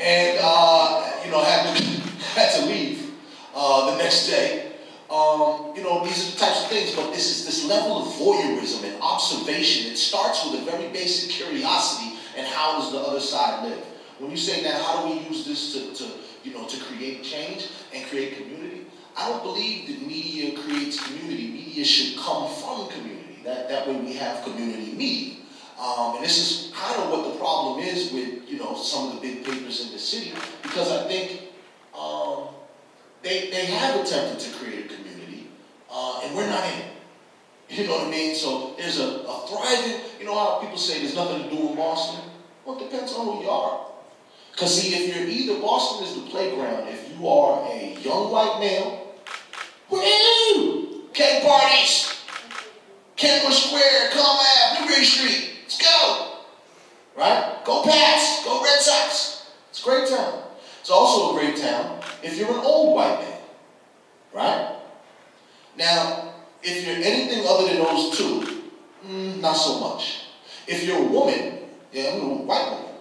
and uh, you know had to had to leave uh, the next day. Um, you know these are the types of things, but this is this level of voyeurism and observation. It starts with a very basic curiosity and how does the other side live. When you say that, how do we use this to, to you know to create change and create community? I don't believe that media creates community. Media should come from community. That that way we have community media. Um, and this is kind of what the problem is with, you know, some of the big papers in the city, because I think um, they, they have attempted to create a community, uh, and we're not in it. You know what I mean? So there's a, a thriving, you know how people say there's nothing to do in Boston? Well, it depends on who you are. Because see, if you're either, Boston is the playground, if you are a young white male, woo! Cake parties! Kenmore Square, Comm Ave, Newbury Street, Let's go. Right? Go Pats. Go Red Sox. It's a great town. It's also a great town if you're an old white man. Right? Now, if you're anything other than those two, mm, not so much. If you're a woman, yeah, I'm a white woman.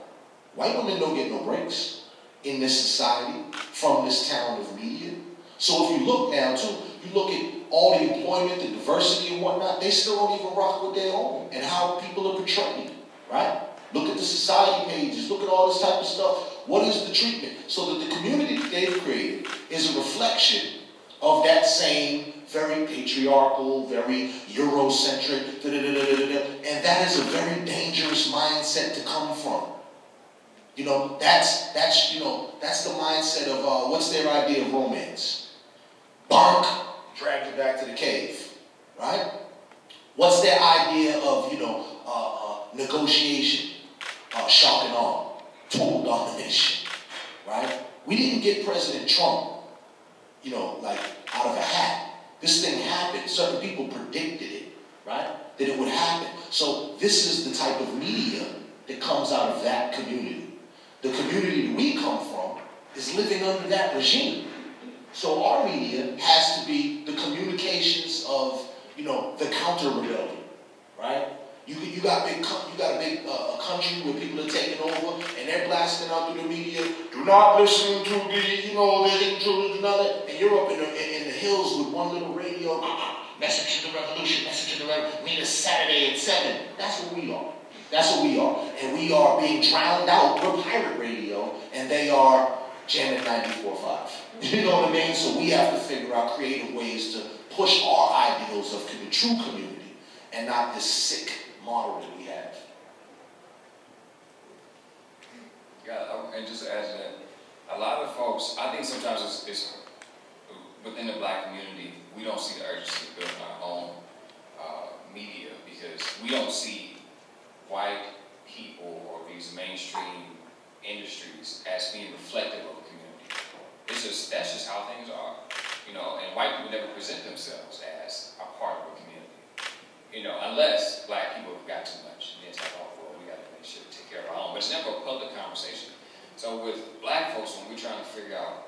White women don't get no breaks in this society from this town of media. So if you look now too, you look at all the employment, the diversity and whatnot, they still don't even rock with their own and how people are portrayed, right? Look at the society pages, look at all this type of stuff. What is the treatment? So that the community that they've created is a reflection of that same very patriarchal, very Eurocentric, da, da, da, and that is a very dangerous mindset to come from. You know, that's that's you know that's the mindset of uh, what's their idea of romance? Bonk, dragged you back to the cave, right? What's their idea of you know uh, uh, negotiation? Uh, shock and awe, total domination, right? We didn't get President Trump, you know, like out of a hat. This thing happened. Certain people predicted it, right? That it would happen. So this is the type of media that comes out of that community. The community that we come from is living under that regime. So our media has to be the communications of, you know, the counter rebellion, right? You, you got big, you got a big uh, a country where people are taking over and they're blasting out through the media. Do not listen to the, you know, the intrusion and all that. And you're up in the, in, in the hills with one little radio. Message to the revolution, message to the revolution. Meet us Saturday at seven. That's what we are. That's what we are. And we are being drowned out. We're pirate radio, and they are jamming 94.5. You know what I mean? So we have to figure out creative ways to push our ideals of true community and not this sick model that we have. Yeah, and just to add to that, a lot of folks, I think sometimes it's, it's within the black community, we don't see the urgency to build our own uh, media because we don't see white people or these mainstream industries as being reflective of the community. It's just that's just how things are, you know. And white people never present themselves as a part of you know, unless black people have got too much. And it's like, oh, well, we got to make sure to take care of our own. But it's never a public conversation. So with black folks, when we're trying to figure out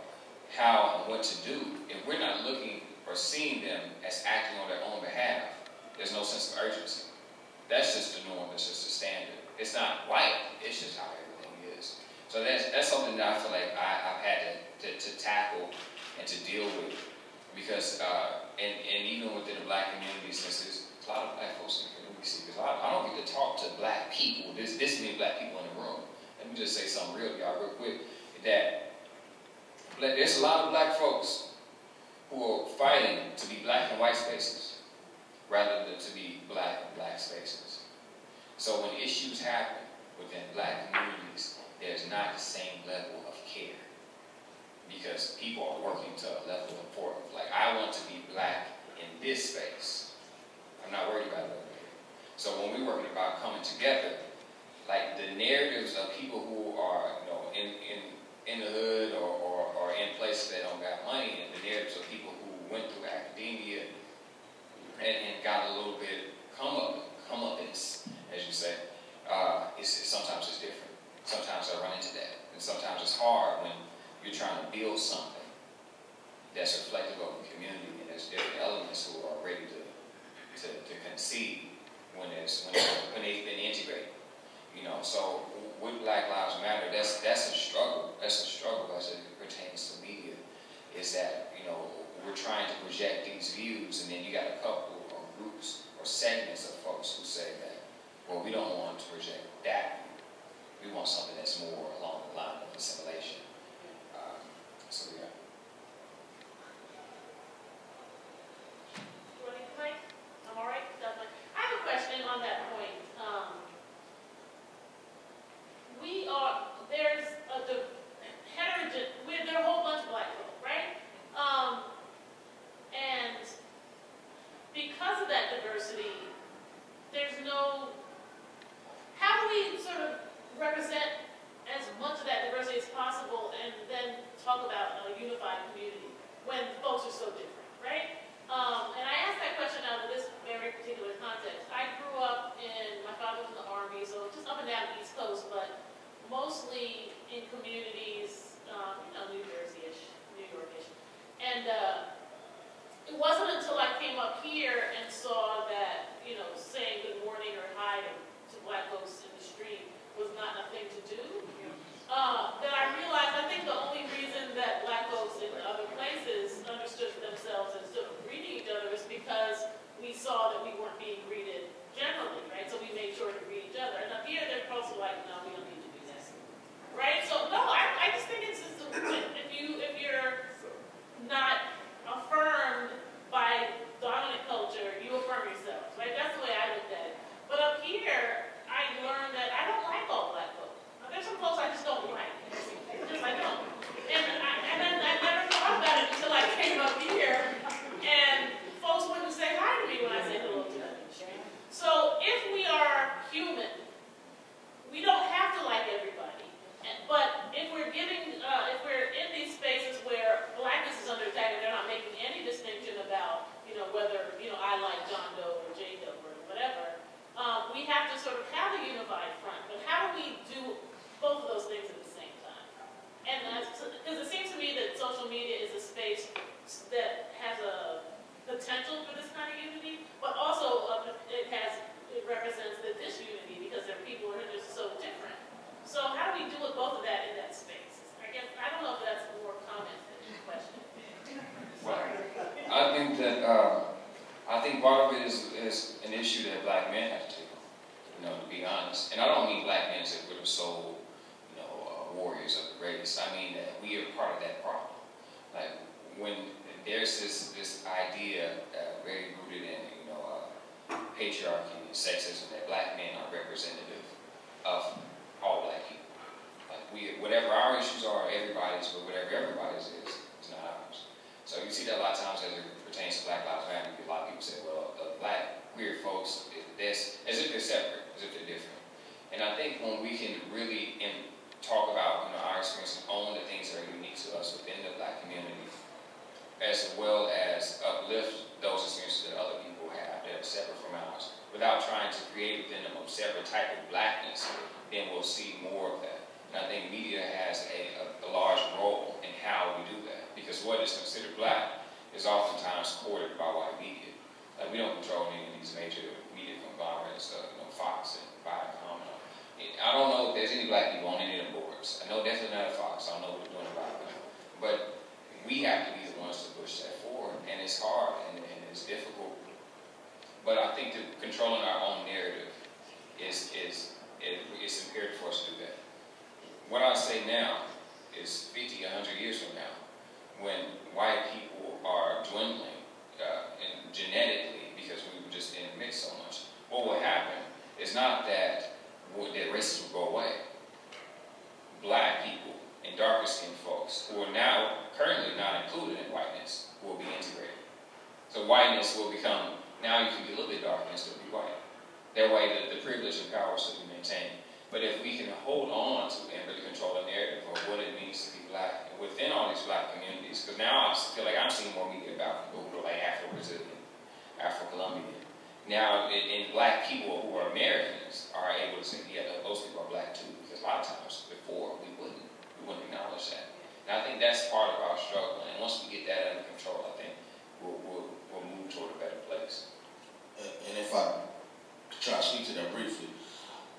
how and what to do, if we're not looking or seeing them as acting on their own behalf, there's no sense of urgency. That's just the norm, it's just the standard. It's not white, it's just how everything is. So that's, that's something that I feel like I, have had to, to, to, tackle and to deal with. Because, uh, and, and even within the black community, since a lot of black folks in the see. because I, I don't get to talk to black people, there's this many black people in the room. Let me just say something real, y'all, real quick, that there's a lot of black folks who are fighting to be black and white spaces rather than to be black and black spaces. So when issues happen within black communities, there's not the same level of care because people are working to a level of importance. Like, I want to be black in this space. I'm not worried about that. So when we're working about coming together, like the narratives of people who are, you know, in, in, in the hood or, or, or in places that don't got money, and the narratives of people who went through academia and, and got a little bit come up, come up as you say, uh, it's, it's, sometimes it's different. Sometimes I run into that. And sometimes it's hard when you're trying to build something that's reflective of the community and there's different elements who are ready to, to, to concede when, it's, when, when they've been integrated. You know, so with Black Lives Matter, that's that's a struggle. That's a struggle as it pertains to media. Is that you know we're trying to project these views, and then you got a couple of groups or segments of folks who say that, well, we don't want to project that view. We want something that's more along the line of assimilation. Um, so yeah. Privilege and power will be maintained. But if we can hold on to and really control the narrative of what it means to be black within all these black communities, because now I feel like I'm seeing more media about people who are like Afro-Brazilian, Afro-Colombian. Now, in, in black people who are Americans are able to say, yeah, those people are black too, because a lot of times before we wouldn't, we wouldn't acknowledge that. And I think that's part of our struggle. And once we get that under control, I think we'll, we'll, we'll move toward a better place. And if I try to speak to that briefly,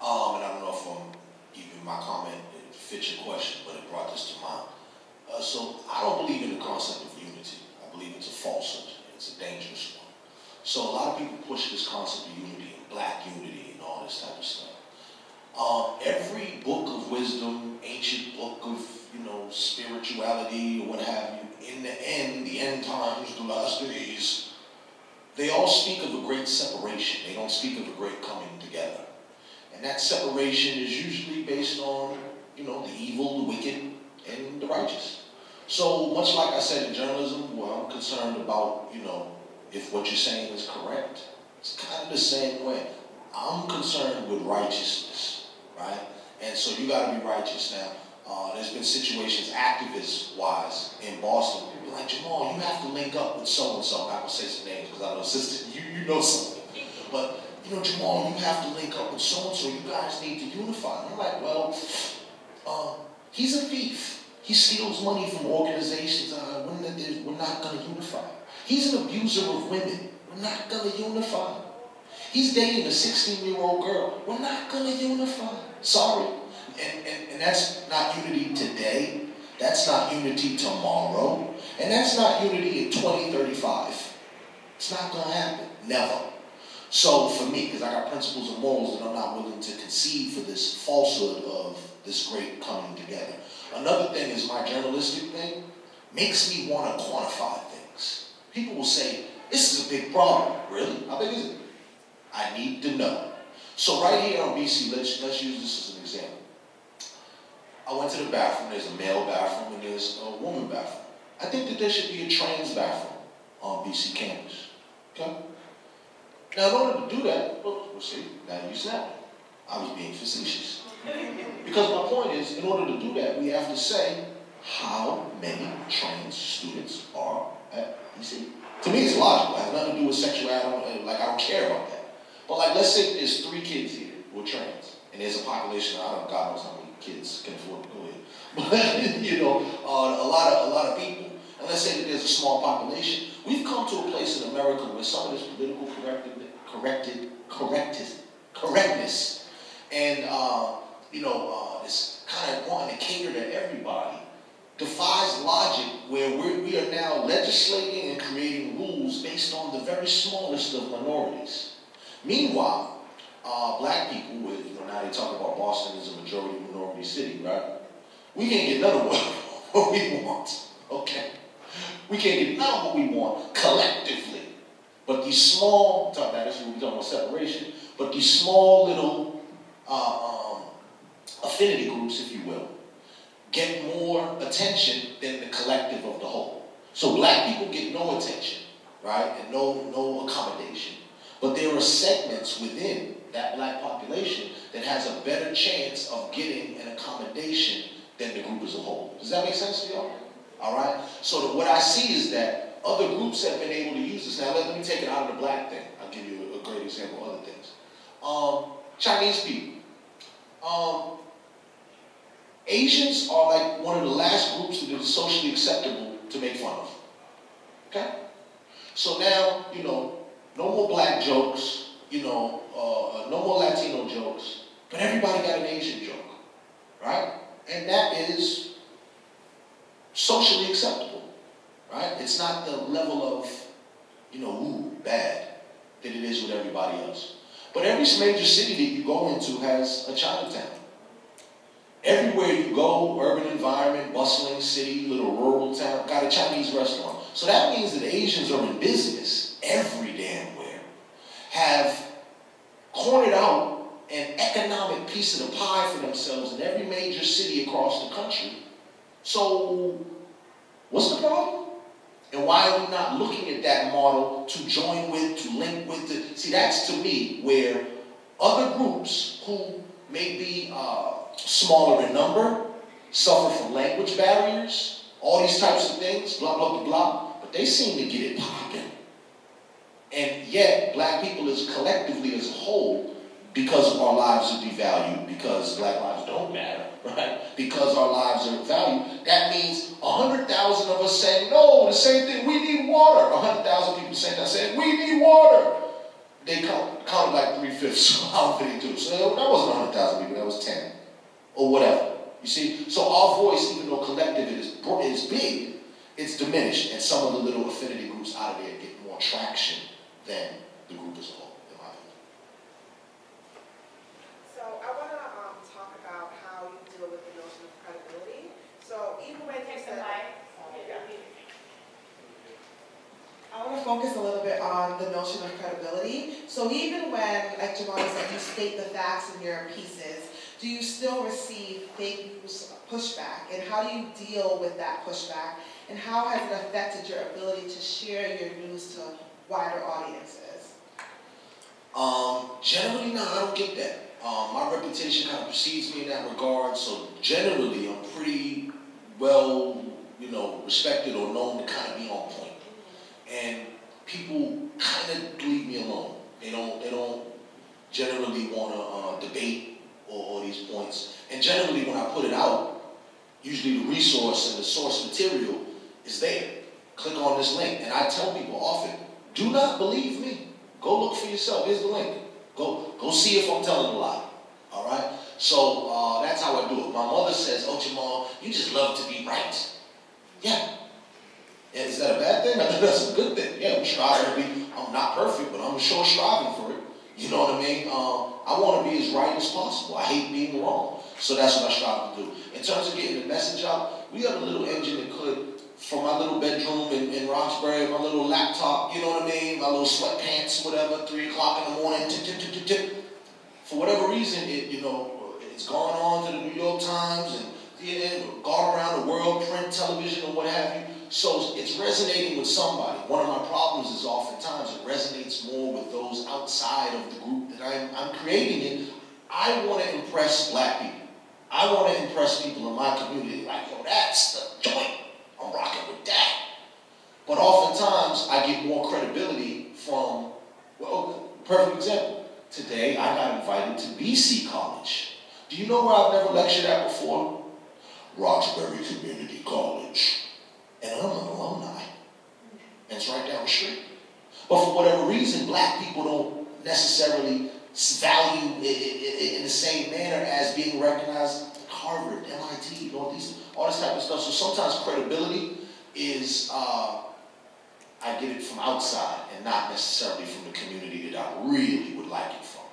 um, and I don't know if I'm my comment, it fits your question, but it brought this to mind. Uh, so I don't believe in the concept of unity. I believe it's a falsehood. It's a dangerous one. So a lot of people push this concept of unity and black unity and all this type of stuff. Um, every book of wisdom, ancient book of, you know, spirituality or what have you, in the end, the end times, the last days, they all speak of a great separation. They don't speak of a great coming together. And that separation is usually based on, you know, the evil, the wicked, and the righteous. So much like I said in journalism, where I'm concerned about, you know, if what you're saying is correct, it's kind of the same way. I'm concerned with righteousness, right? And so you got to be righteous. Now, uh, there's been situations, activist-wise, in Boston. People like, Jamarhl, you have to link up with so-and-so. Going to say some names because I know, sister, you, you know something. But, you know, Jamarhl, you have to link up with so-and-so. You guys need to unify. And I'm like, well, uh, he's a thief. He steals money from organizations. Uh, we're not, going to unify. He's an abuser of women. We're not going to unify. He's dating a 16 year old girl. We're not going to unify. Sorry. And, and, and that's not unity today. That's not unity tomorrow. And that's not unity in 2035. It's not going to happen. Never. So for me, because I got principles and morals that I'm not willing to concede for this falsehood of this great coming together. Another thing is my journalistic thing makes me want to quantify things. People will say, this is a big problem. Really? How big is it? I need to know. So right here on BC, let's, let's use this as an example. I went to the bathroom. There's a male bathroom and there's a woman bathroom. I think that there should be a trans bathroom on BC campus. Okay? Now, in order to do that, well, we'll see, now you snap. I was being facetious. Because my point is, in order to do that, we have to say how many trans students are at BC. To me, it's logical. It has nothing to do with sexuality. Like, I don't care about that. But, like, let's say there's three kids here who are trans, and there's a population, I don't know, God knows how many kids can afford to go here. But, you know, uh, a, lot of, a lot of people. And let's say that there's a small population. We've come to a place in America where some of this political corrected, corrected, corrected, correctness and, uh, you know, uh, this kind of wanting to cater to everybody defies logic where we're, we are now legislating and creating rules based on the very smallest of minorities. Meanwhile, uh, black people, with, you know, now they talk about Boston as a majority minority city, right? We can't get none of what, what we want, okay? We can't get none of what we want collectively. But these small, talk about this when we talk about separation, but these small little uh, um, affinity groups, if you will, get more attention than the collective of the whole. So black people get no attention, right, and no no accommodation. But there are segments within that black population that has a better chance of getting an accommodation than the group as a whole. Does that make sense to y'all? All right. So what I see is that other groups have been able to use this. Now let, me take it out of the black thing. I'll give you a, a great example of other things. Um, Chinese people. Um, Asians are like one of the last groups that is socially acceptable to make fun of. Okay? So now, you know, no more black jokes, you know, uh, no more Latino jokes, but everybody got an Asian joke, right? And that is socially acceptable, right? It's not the level of, you know, ooh, bad that it is with everybody else. But every major city that you go into has a Chinatown. Everywhere you go, urban environment, bustling city, little rural town, got a Chinese restaurant. So that means that Asians are in business every damn where. Have cornered out an economic piece of the pie for themselves in every major city across the country. So, what's the problem? And why are we not looking at that model to join with, to link with? To, see, that's to me where other groups who may be uh, smaller in number, suffer from language barriers, all these types of things, blah, blah, blah, blah, but they seem to get it popping. And yet, black people as collectively as a whole, because our lives are devalued, because black lives don't matter, right? Because our lives are valued, that means 100,000 of us saying, no, the same thing, we need water. 100,000 people saying that, saying, we need water. They count, counted like three-fifths of how many do. So that wasn't 100,000 people, that was 10 or whatever. You see? So our voice, even though collective is, is big, it's diminished. And some of the little affinity groups out of there get more traction than the group as a whole, in my opinion. So I want to um, talk about how you deal with the notion of credibility. So even when you said, I to focus a little bit on the notion of credibility. So even when, like Javon said, you state the facts in your pieces, do you still receive fake news pushback? And how do you deal with that pushback? And how has it affected your ability to share your news to wider audiences? Um, generally, no, I don't get that. Um, my reputation kind of precedes me in that regard, so generally, I'm pretty well, you know, respected or known to kind of be on point. And people kind of leave me alone. They don't, they don't generally want to uh, debate all, or these points. And generally, when I put it out, usually the resource and the source material is there. Click on this link. And I tell people often, do not believe me. Go look for yourself. Here's the link. Go, go see if I'm telling a lie. All right? So uh, that's how I do it. My mother says, oh, you just love to be right. Yeah. Is that a bad thing? I think that's a good thing. Yeah, we strive to be, I'm not perfect, but I'm sure striving for it. You know what I mean? Um, I want to be as right as possible. I hate being wrong. So that's what I strive to do. In terms of getting the message out, we have a little engine that could, from my little bedroom in, in Roxbury, my little laptop, you know what I mean? My little sweatpants, whatever, 3 o'clock in the morning, tip, tip, tip, tip, tip. For whatever reason, it, you know, it's gone on to the New York Times and CNN, gone around the world, print, television, or what have you. So it's resonating with somebody. One of my problems is oftentimes it resonates more with those outside of the group that I'm, I'm creating it. I want to impress black people. I want to impress people in my community. Like, yo, that's the joint. I'm rocking with that. But oftentimes I get more credibility from, well, perfect example. Today I got invited to BC College. Do you know where I've never lectured at before? Roxbury Community College. And I'm an alumni. And it's right down the street. But for whatever reason, black people don't necessarily value it in the same manner as being recognized at Harvard, MIT, all these, all this type of stuff. So sometimes credibility is uh, I get it from outside and not necessarily from the community that I really would like it from.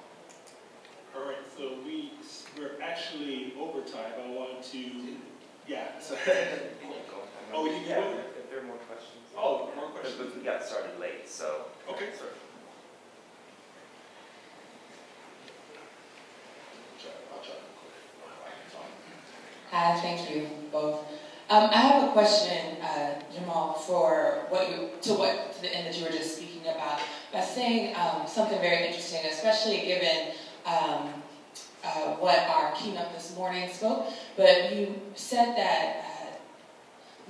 All right, so we we're actually over time. I want to, yeah. So, oh, you yeah. If there are more questions. Oh, more questions. But we got started late, so. Okay. Sorry. Hi, thank you both. Um, I have a question, uh, Jamarhl, for what you to what to the end that you were just speaking about by saying um, something very interesting, especially given um, uh, what our keynote this morning spoke. But you said that uh,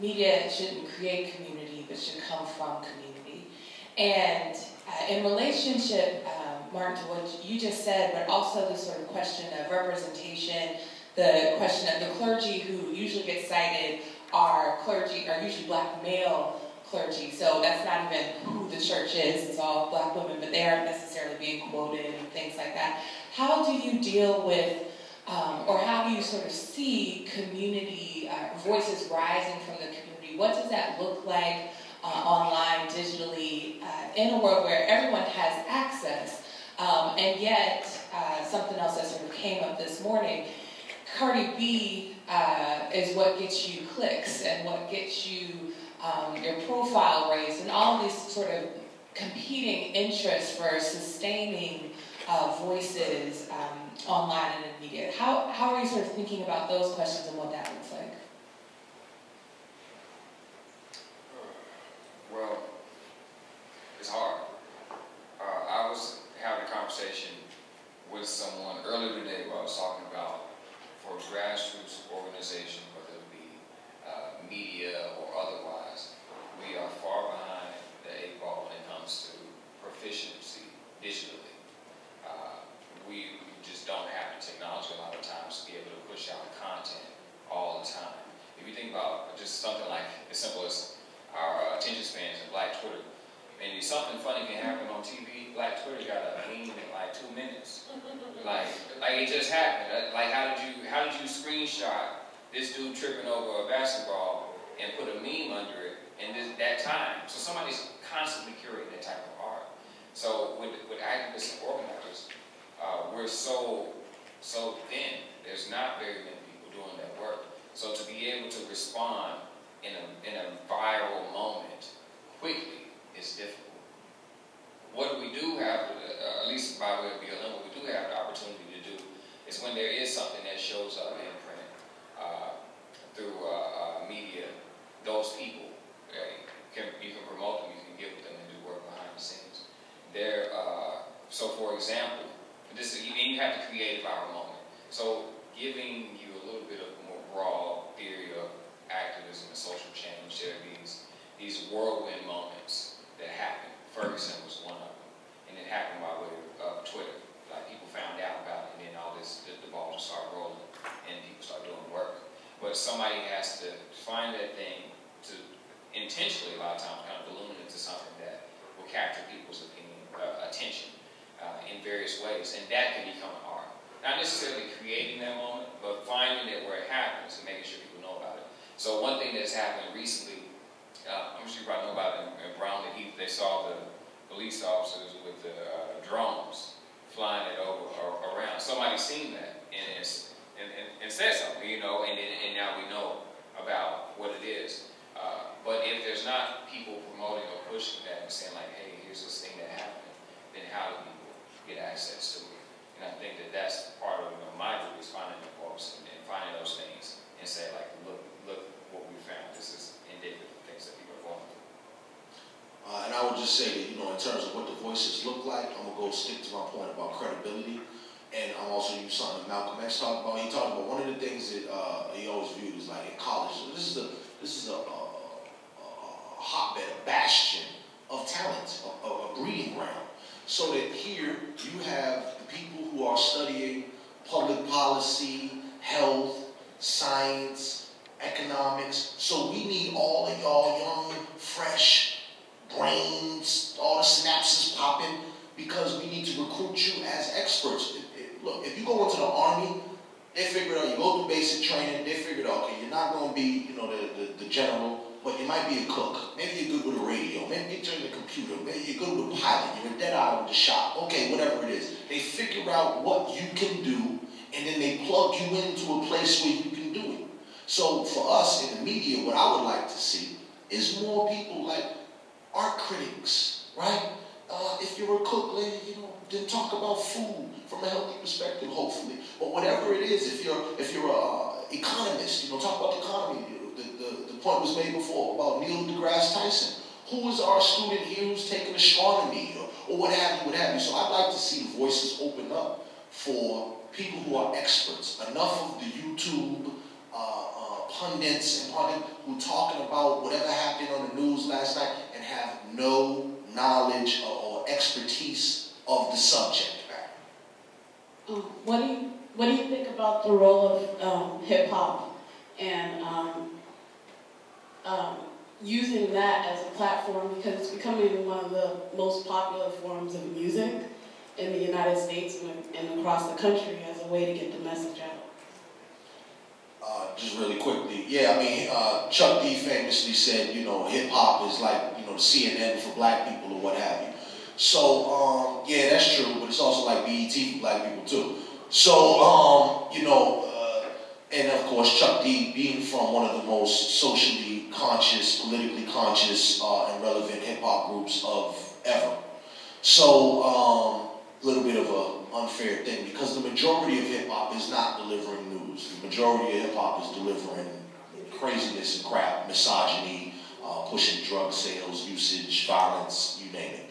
media shouldn't create community, but should come from community. And uh, in relationship, um, Martin, to what you just said, but also the sort of question of representation the question of the clergy who usually get cited are clergy, are usually black male clergy. So that's not even who the church is, it's all black women, but they aren't necessarily being quoted and things like that. How do you deal with, um, or how do you sort of see community uh, voices rising from the community? What does that look like uh, online, digitally, uh, in a world where everyone has access? Um, and yet, uh, something else that sort of came up this morning Cardi B uh, is what gets you clicks and what gets you um, your profile raised and all these sort of competing interests for sustaining uh, voices um, online and in media. How, how are you sort of thinking about those questions and what that I would just say that, you know, in terms of what the voices look like, I'm gonna go stick to my point about credibility. And I'm also use something Malcolm X talked about. He talked about one of the things that uh, he always viewed as like in college. So this is a this is a, a, a, a hotbed, a bastion of talent, a, a breeding ground. So that here you have the people who are studying public policy, health, science, economics. So we need all of y'all young, fresh brains, all the synapses popping, because we need to recruit you as experts. It, it, look, if you go into the army, they figure out, you go through basic training, they figured out, okay, you're not going to be, you know, the, the, the general, but you might be a cook. Maybe you're good with a radio. Maybe you're turning the computer. Maybe you're good with a pilot. You're a dead eye with the shop. Okay, whatever it is. They figure out what you can do, and then they plug you into a place where you can do it. So for us in the media, what I would like to see is more people like art critics, right? Uh, if you're a cook, lady, you know, then talk about food from a healthy perspective, hopefully. But whatever it is, if you're if you're a economist, you know, talk about the economy. The, the, the point was made before about Neil deGrasse Tyson. Who is our student here who's taking astronomy or, or what have you, what have you. So I'd like to see voices open up for people who are experts. Enough of the YouTube uh, uh, pundits and pundits who talking about whatever happened on the news last night no knowledge or, or expertise of the subject Um, what do you what do you think about the role of um, hip hop and um, um, using that as a platform? Because it's becoming one of the most popular forms of music in the United States and, and across the country as a way to get the message out? Uh, just really quickly, yeah, I mean, uh, Chuck D famously said, you know, hip hop is like, the CNN for black people or what have you. So, um, yeah, that's true, but it's also like BET for black people too. So, um, you know, uh, and of course, Chuck D being from one of the most socially conscious, politically conscious, uh, and relevant hip hop groups of ever. So, um, a little bit of an unfair thing because the majority of hip hop is not delivering news. The majority of hip hop is delivering craziness and crap, misogyny, uh, pushing drug sales, usage, violence, you name it.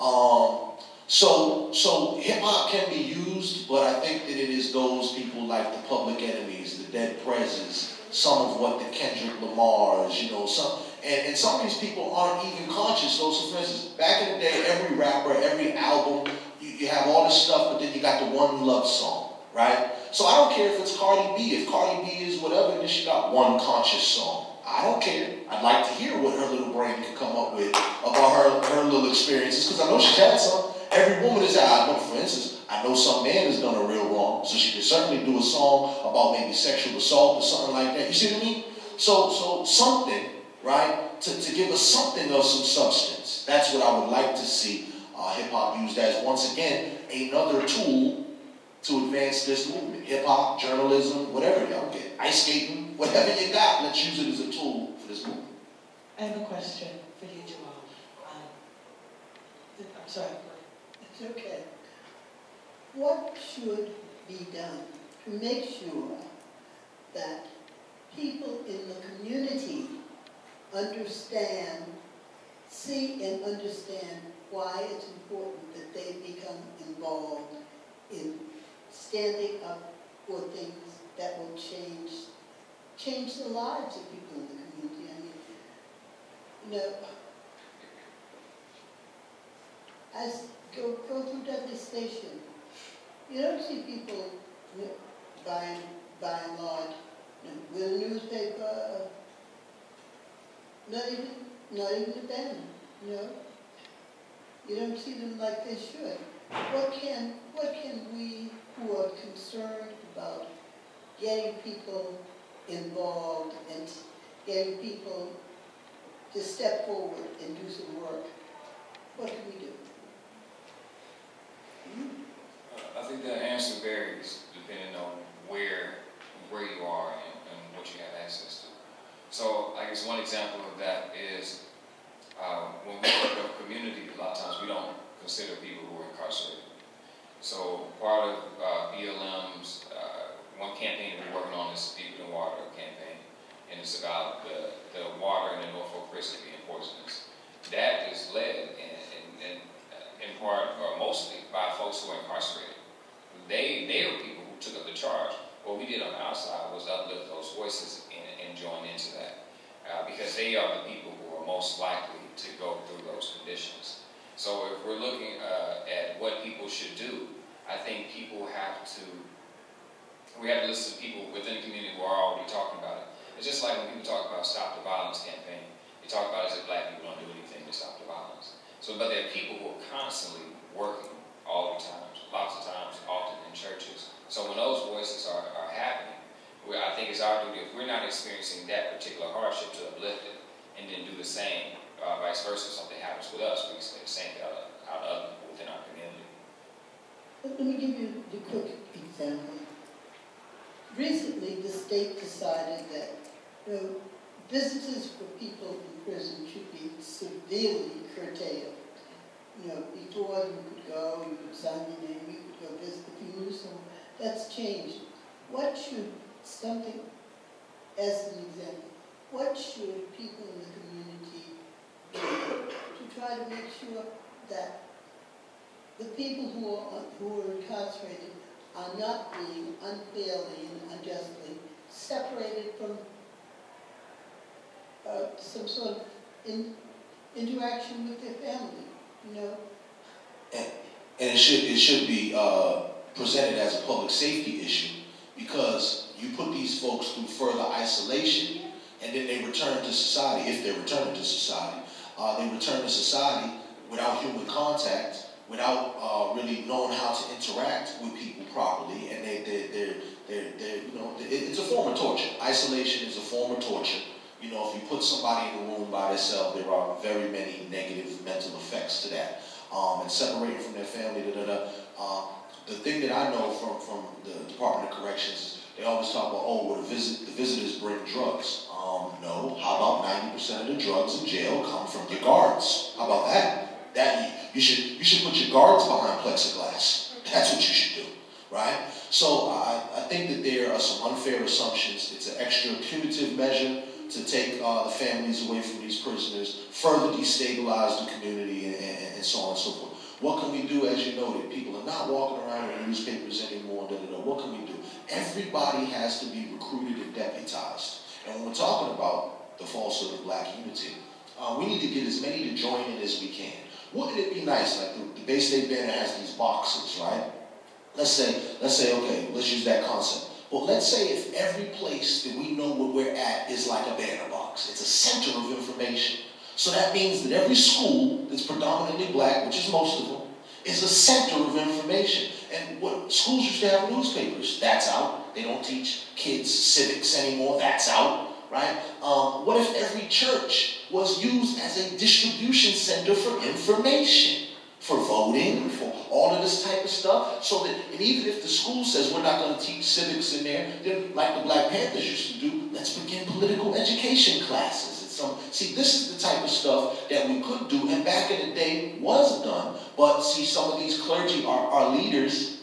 Um, so, so hip hop can be used, but I think that it is those people like the Public Enemies, the Dead Prez's, some of what the Kendrick Lamar's, you know, some, and, and some of these people aren't even conscious. So, so for instance, back in the day, every rapper, every album, you, you have all this stuff, but then you got the one love song, right? So I don't care if it's Cardi B. If Cardi B is whatever, then she got one conscious song. I don't care. I'd like to hear what her little brain can come up with about her, her little experiences, because I know she's had some. Every woman has had, I know, for instance, I know some man has done a real wrong, so she could certainly do a song about maybe sexual assault or something like that. You see what I mean? So, so something, right, to, to give us something of some substance. That's what I would like to see uh, hip hop used as, once again, another tool to advance this movement. Hip hop, journalism, whatever y'all get, ice skating, whatever you got, let's use it as a tool for this movement. I have a question for you, Jamarhl. Um, I'm sorry. It's okay. What should be done to make sure that people in the community understand, see and understand why it's important that they become involved in standing up for things that will change, change the lives of people in the community. I mean, you know, as go, go through Dudley Station, you don't see people you know, by, by and large you know, with a newspaper, not even, not even a you know. You don't see them like they should. What can, what can we who are concerned about getting people involved and getting people to step forward and do some work, what can we do? Uh, I think the answer varies depending on where, where you are and, and what you have access to. So I guess one example of that is, uh, when we work with community, a lot of times we don't consider people who are incarcerated. So part of, uh, BLM's, uh, one campaign that we're working on is Deeper Than Water campaign. And it's about the, the water in the Norfolk prison being poisonous. That is led in, in, in, in part, or mostly, by folks who are incarcerated. They, they are people who took up the charge. What we did on our side was uplift those voices and, and join into that. Uh, because they are the people who are most likely to go through those conditions. So if we're looking uh, at what people should do, I think people have to, we have to listen to people within the community who are already talking about it. It's just like when people talk about Stop the Violence campaign. They talk about it as if black people don't do anything to stop the violence. So, but there are people who are constantly working all the time, lots of times, often in churches. So when those voices are, are happening, I think it's our duty, if we're not experiencing that particular hardship, to uplift it and then do the same, uh, vice versa. Something happens with us, we can the same out, out of within our community. Let me give you the quick example. Recently, the state decided that, you know, visitors for people in prison should be severely curtailed. You know, before you could go, you could sign your name, you could go visit if you knew someone. That's changed. What should something, as an example, what should people in the community try to make sure that the people who are, who are incarcerated are not being unfairly and unjustly separated from uh, some sort of in, interaction with their family, you know? And it should, it should be uh, presented as a public safety issue because you put these folks through further isolation and then they return to society, if they return to society. Uh, they return to society without human contact, without uh, really knowing how to interact with people properly, and they, they, they're, they're, they're, you know, it's a form of torture. Isolation is a form of torture. You know, if you put somebody in a room by themselves, there are very many negative mental effects to that. Um, and separating from their family, da da da. Uh, the thing that I know from, from the Department of Corrections they always talk about, oh, well, the, visit, the visitors bring drugs. Um, no, how about 90% of the drugs in jail come from your guards? How about that? That you should, you should put your guards behind plexiglass. That's what you should do, right? So I, I think that there are some unfair assumptions. It's an extra punitive measure to take uh, the families away from these prisoners, further destabilize the community, and, and, and so on and so forth. What can we do, as you noted? People are not walking around in newspapers anymore. Da, da, da. What can we do? Everybody has to be recruited and deputized. And when we're talking about the falsehood of black unity, uh, we need to get as many to join in as we can. Wouldn't it be nice, like the, the Bay State Banner has these boxes, right? Let's say, let's say, okay, let's use that concept. But let's say if every place that we know where we're at is like a banner box. It's a center of information. So that means that every school that's predominantly black, which is most of them, is a center of information. And what schools used to have newspapers, that's out. They don't teach kids civics anymore, that's out, right? Um, what if every church was used as a distribution center for information? For voting, for all of this type of stuff, so that, and even if the school says we're not going to teach civics in there, then like the Black Panthers used to do, let's begin political education classes some, see, this is the type of stuff that we could do, and back in the day was done. But see, some of these clergy, our, our leaders,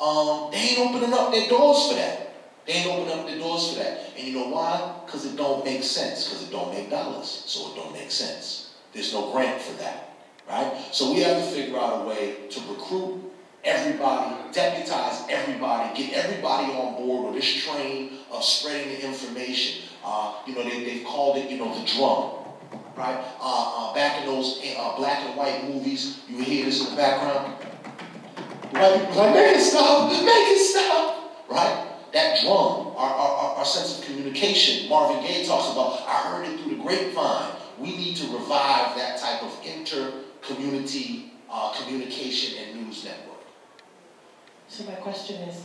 um, they ain't opening up their doors for that. They ain't opening up their doors for that. And you know why? Because it don't make sense. Because it don't make dollars. So it don't make sense. There's no grant for that. Right? So we have to figure out a way to recruit everybody, deputize everybody, get everybody on board with this train of spreading the information. Uh, you know, they, they've called it, you know, the drum, right? Uh, uh, back in those uh, black and white movies, you hear this in the background. Right? Like, make it stop, make it stop, right? That drum, our, our, our sense of communication, Marvin Gaye talks about, I heard it through the grapevine. We need to revive that type of inter community uh, communication and news network. So my question is,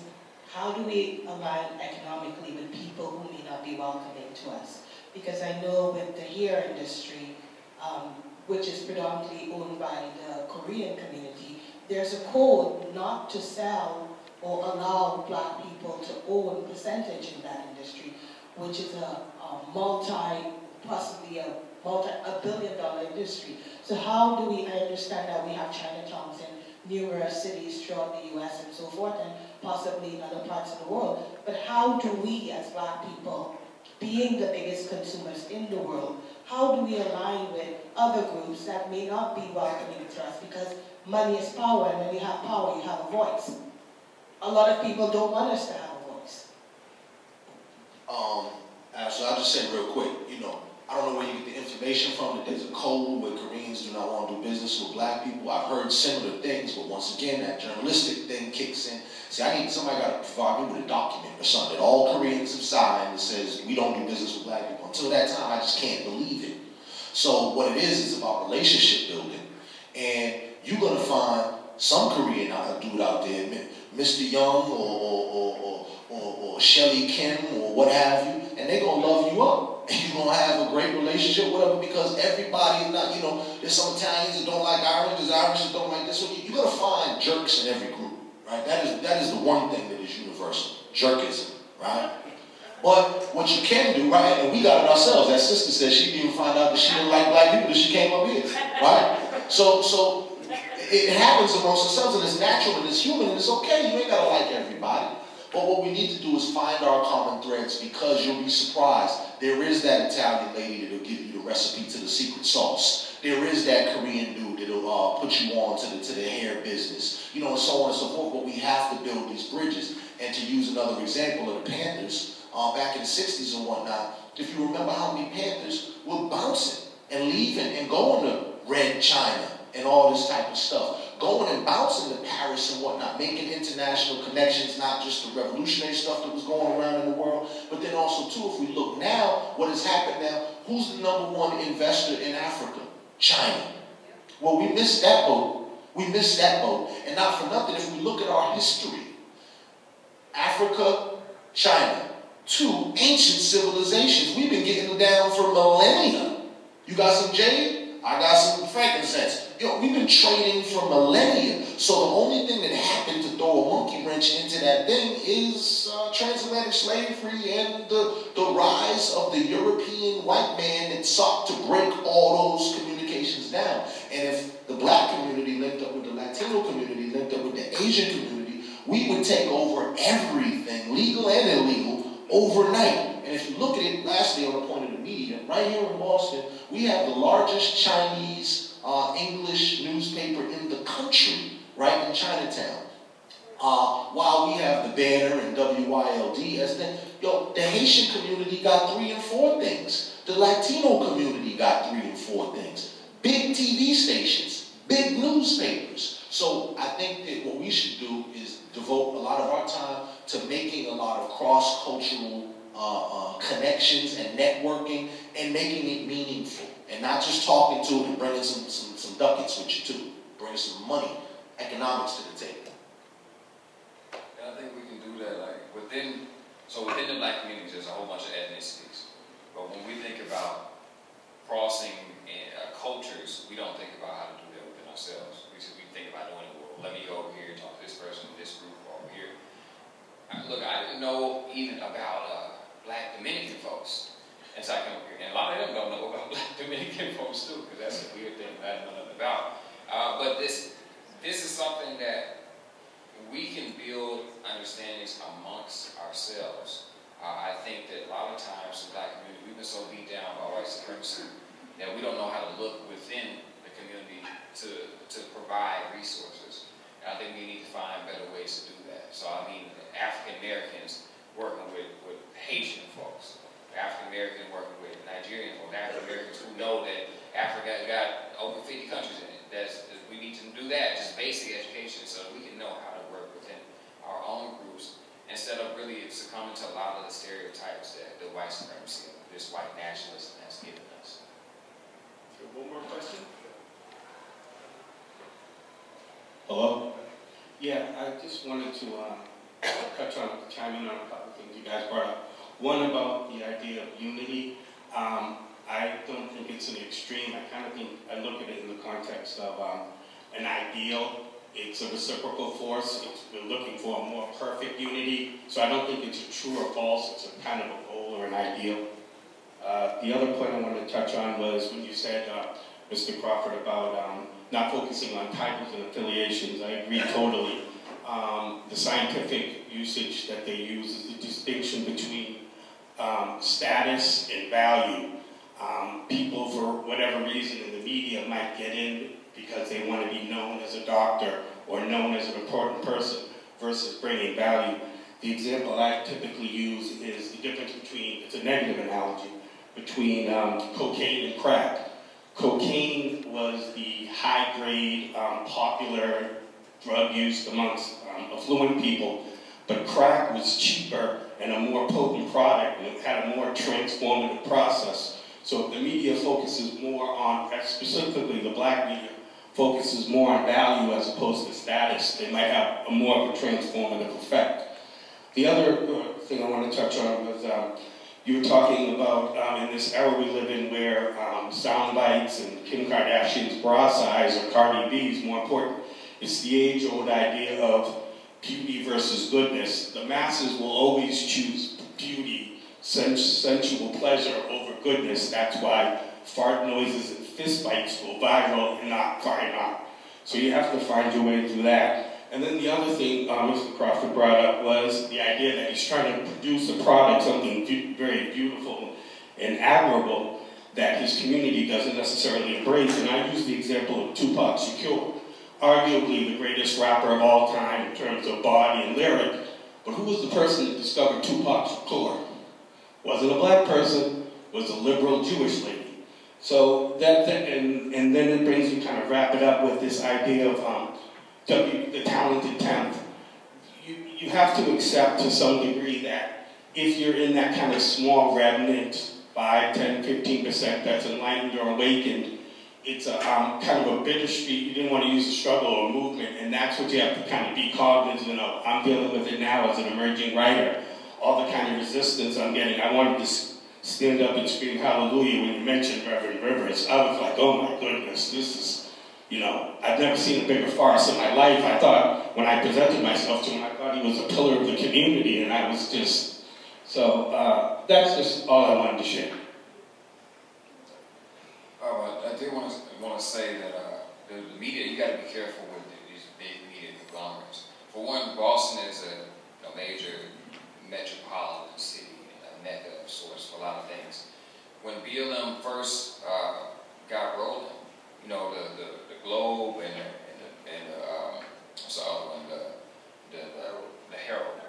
how do we align economically with people who may not be welcoming to us? Because I know with the hair industry, um, which is predominantly owned by the Korean community, there's a code not to sell or allow black people to own percentage in that industry, which is a, a multi, possibly a multi, a billion dollar industry. So how do we, I understand that we have Chinatowns in numerous cities throughout the US and so forth, and possibly in other parts of the world, but how do we as black people, being the biggest consumers in the world, how do we align with other groups that may not be welcoming to us because money is power, and when you have power, you have a voice. A lot of people don't want us to have a voice. Um, so I'll just say real quick, you know, I don't know where you get the information from, that there's a code where Koreans do not want to do business with black people. I've heard similar things, but once again, that journalistic thing kicks in. See, I need, somebody got to provide me with a document or something that all Koreans have signed that says we don't do business with black people. Until that time, I just can't believe it. So what it is, is about relationship building. And you're to find some Korean dude out there, Mr. Young or, or, or, or, or Shelly Kim or what have you, and they're to love you up. You're to have a great relationship them because everybody is not, you know, there's some Italians that don't like Irish, there's Irish that don't like this. So you're to find jerks in every group, right? That is, that is the one thing that is universal, jerkism, right? But what you can do, right, and we got it ourselves. That sister said she didn't even find out that she didn't like black people that she came up here, right? So, so it happens amongst ourselves and it's natural and it's human and it's okay. You ain't gotta like everybody. But what we need to do is find our common threads because you'll be surprised. There is that Italian lady that'll give you the recipe to the secret sauce. There is that Korean dude that'll uh, put you on to the, to the hair business, you know, and so on and so forth. But we have to build these bridges. And to use another example of the Panthers, uh, back in the 60s and whatnot, if you remember how many Panthers were bouncing and leaving and going to Red China and all this type of stuff. Going and bouncing to Paris and whatnot, making international connections, not just the revolutionary stuff that was going around in the world, but then also too, if we look now, what has happened now, who's the number one investor in Africa? China. Well, we missed that boat. We missed that boat. And not for nothing, if we look at our history, Africa, China, two ancient civilizations. We've been getting them down for millennia. You got some jade? I got some frankincense. Yo, we've been trading for millennia. So the only thing that happened to throw a monkey wrench into that thing is uh, transatlantic slavery and the, the rise of the European white man that sought to break all those communications down. And if the black community linked up with the Latino community, linked up with the Asian community, we would take over everything, legal and illegal, overnight. And if you look at it, lastly, on the point of the media, right here in Boston, we have the largest Chinese uh, English newspaper in the country, right in Chinatown. Uh, while we have the Banner and WILD as the, yo, the Haitian community got three and four things. The Latino community got three and four things. Big TV stations, big newspapers. So I think that what we should do is devote a lot of our time to making a lot of cross-cultural uh, uh, connections and networking and making it meaningful and not just talking to it and bringing some, some, some ducats with you too. Bring some money, economics to the table. And I think we can do that like within, so within the black communities, there's a whole bunch of ethnicities. But when we think about crossing in, uh, cultures, we don't think about how to do that within ourselves. We, we think about doing it, well, let me go over here and talk to this person, this group. I, look, I didn't know even about uh, black Dominican folks until I came up here. And a lot of them don't know about black Dominican folks too, because that's a weird thing that I didn't know nothing about. Uh, but this, this is something that we can build understandings amongst ourselves. Uh, I think that a lot of times in the black community, we've been so beat down by white supremacy that we don't know how to look within the community to, to provide resources. And I think we need to find better ways to do that. So I mean, African Americans working with, with Haitian folks, African American working with Nigerian folks, African Americans who know that Africa got over 50 countries in it. That's, we need to do that, just basic education, so that we can know how to work within our own groups instead of really succumbing to a lot of the stereotypes that the white supremacy, this white nationalism has given us. One more question? Hello? Yeah, I just wanted to uh, touch on, chime in on a couple of things you guys brought up. One about the idea of unity. Um, I don't think it's an extreme. I kind of think, I look at it in the context of um, an ideal. It's a reciprocal force. It's, we're looking for a more perfect unity. So I don't think it's a true or false. It's a kind of a goal or an ideal. Uh, the other point I wanted to touch on was when you said, uh, Mr. Crawford, about um, not focusing on titles and affiliations. I agree totally. Um, the scientific usage that they use is the distinction between um, status and value. Um, people, for whatever reason in the media, might get in because they want to be known as a doctor or known as an important person versus bringing value. The example I typically use is the difference between, it's a negative analogy, between um, cocaine and crack. Cocaine was the high-grade, um, popular drug use amongst um, affluent people, but crack was cheaper and a more potent product, and it had a more transformative process. So the media focuses more on, specifically the black media, focuses more on value as opposed to status. They might have a more of a transformative effect. The other uh, thing I want to touch on was um, you were talking about um, in this era we live in where um, sound bites and Kim Kardashian's bra size or Cardi B is more important. It's the age-old idea of beauty versus goodness. The masses will always choose beauty, sensual pleasure over goodness. That's why fart noises and fist fights go viral and not fine art. So you have to find your way through that. And then the other thing uh, Mr. Crawford brought up was the idea that he's trying to produce a product, something very beautiful and admirable, that his community doesn't necessarily embrace. And I use the example of Tupac Shakur, arguably the greatest rapper of all time in terms of body and lyric. But who was the person that discovered Tupac Shakur? Wasn't a black person, was a liberal Jewish lady. So that, and, and then it brings you kind of wrap it up with this idea of um, the talented tenth, you, you have to accept to some degree that if you're in that kind of small remnant, 5, 10, 15% that's enlightened or awakened, it's a um, kind of a bittersweet, you didn't want to use the struggle or movement, and that's what you have to kind of be cognizant of. I'm dealing with it now as an emerging writer. All the kind of resistance I'm getting, I wanted to stand up and scream hallelujah when you mentioned Reverend Rivers. I was like, oh my goodness, this is you know, I've never seen a bigger farce in my life. I thought, when I presented myself to him, I thought he was a pillar of the community, and I was just, so uh, that's just all I wanted to share. Uh, I do want to want to say that uh, the, the, media, you got to be careful with these big media conglomerates. For one, Boston is a, a major metropolitan city, a mecca of sorts for a lot of things. When BLM first uh, got rolling, you know, the, the Globe and the, and the, and the um, the the, the, the, the Herald,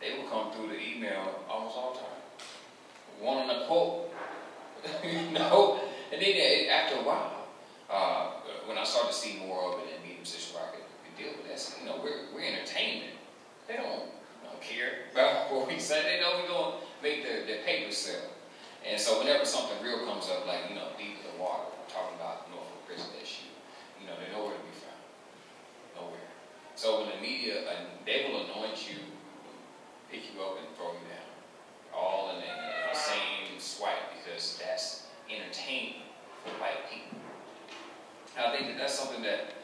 they would come through the email almost all the time, wanting a quote, you know, and then after a while, uh, when I started to see more of it in medium position where I could, could deal with that, you know, we're, we're entertainment. They don't, don't care about what we say. They know we're going to make the, their paper sell. And so whenever something real comes up, like, you know, Deeper Than Water, talking about Norfolk prison issue, you know, they're nowhere to be found. Nowhere. So when the media, uh, they will anoint you, pick you up and throw you down. All in the same swipe because that's entertainment white people. And I think that that's something that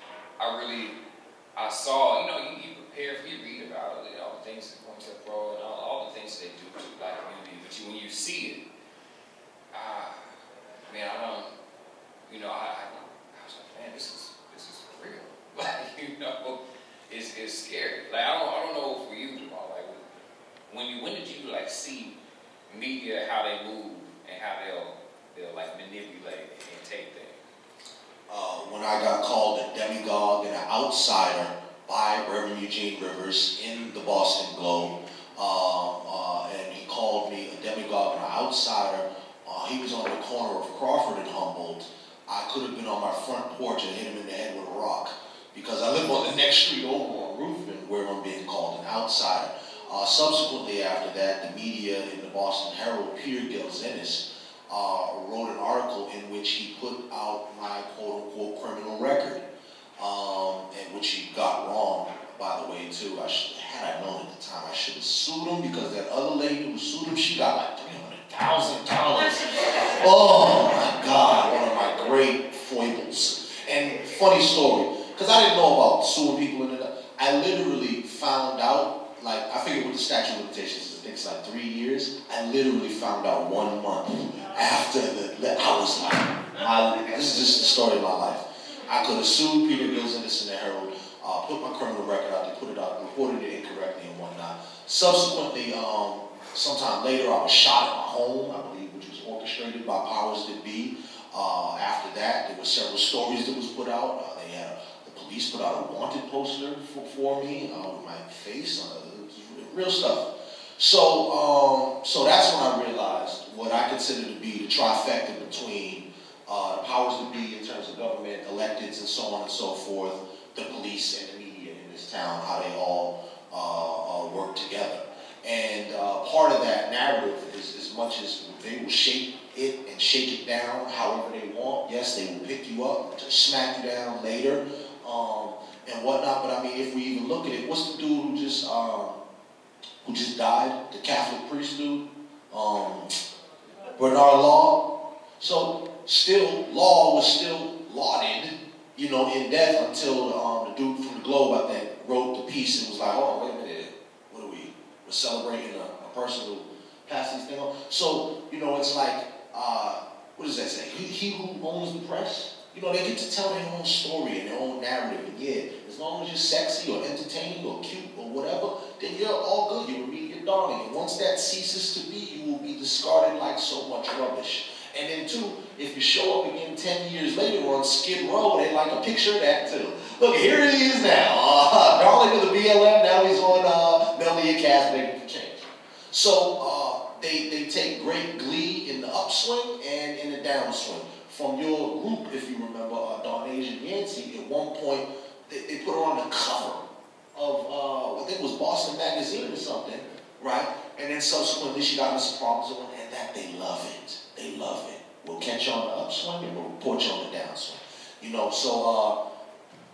I really, I saw, you know, you, you prepare you read about it, all the things that to pro and all, all the things they do to the black community, but you, when you see it, ah, man, I don't, you know, I, I, I was like, man, this is this is real. like, you know, it's, it's scary. Like, I don't, I don't know for you, Jamarhl, like, when you, when did you, like, see media, how they move, and how they'll, they'll, like, manipulate and take things? Uh, when I got called a demagogue and an outsider by Reverend Eugene Rivers in the Boston Globe, um, uh, and he called me a demagogue and an outsider. Uh, he was on the corner of Crawford and Humboldt. I could have been on my front porch and hit him in the head with a rock because I live on the next street over on Ruthven where I'm being called an outsider. Uh, subsequently after that, the media in the Boston Herald, Peter Gelzinis, uh, wrote an article in which he put out my quote-unquote criminal record, um, and which he got wrong, by the way, too. I should, had I known at the time, I should have sued him because that other lady who sued him, she got like three hundred thousand dollars. Oh my God, one of my great foibles. And funny story, because I didn't know about suing people in the, I literally found out, like, I figured with the statute of limitations, it takes like three years, I literally found out one month after the, I was like, my, this is just the story of my life. I could have sued Peter Gills and Herald, uh, put my criminal record out, they put it out, reported it incorrectly and whatnot. Subsequently, um, sometime later, I was shot at my home, I believe, which was orchestrated by powers that be. Uh, after that, there were several stories that was put out. Uh, they had the police put out a wanted poster for, for me uh, with my face on it. It was real stuff. So, um, so that's when I realized what I consider to be the trifecta between uh, powers that be in terms of government, electeds, and so on and so forth, the police and the media in this town, how they all uh, uh, work together. And uh, part of that narrative is as much as they will shape it and shake it down however they want. Yes, they will pick you up to smack you down later um, and whatnot. But I mean, if we even look at it, what's the dude who just um, who just died? The Catholic priest dude, um, Bernard Law. So still, Law was still lauded, you know, in death until um, the dude from the Globe, I think, wrote the piece and was like, oh, wait a minute, what are we? We're celebrating a, a person who passed these things on. So, you know, it's like, uh, what does that say? He, he who owns the press, you know, they get to tell their own story and their own narrative. And yeah, as long as you're sexy or entertaining or cute or whatever, then you're all good. You're immediate darling. And once that ceases to be, you will be discarded like so much rubbish. And then two, if you show up again 10 years later on Skid Row, they like a picture of that too. Look, here he is now. Uh, darling of the BLM, now he's on uh, Melnea Cass Begging for Change. So uh, they, they take great glee in the upswing and in the downswing. From your group, if you remember, uh, Dawn Asian Yancy, at one point, they, they put her on the cover of, uh, I think it was Boston Magazine or something, right? And then subsequently she got Mr. Problems on, and that they love it. They love it. We'll catch you on the upswing and we'll report you on the downswing. You know, so uh,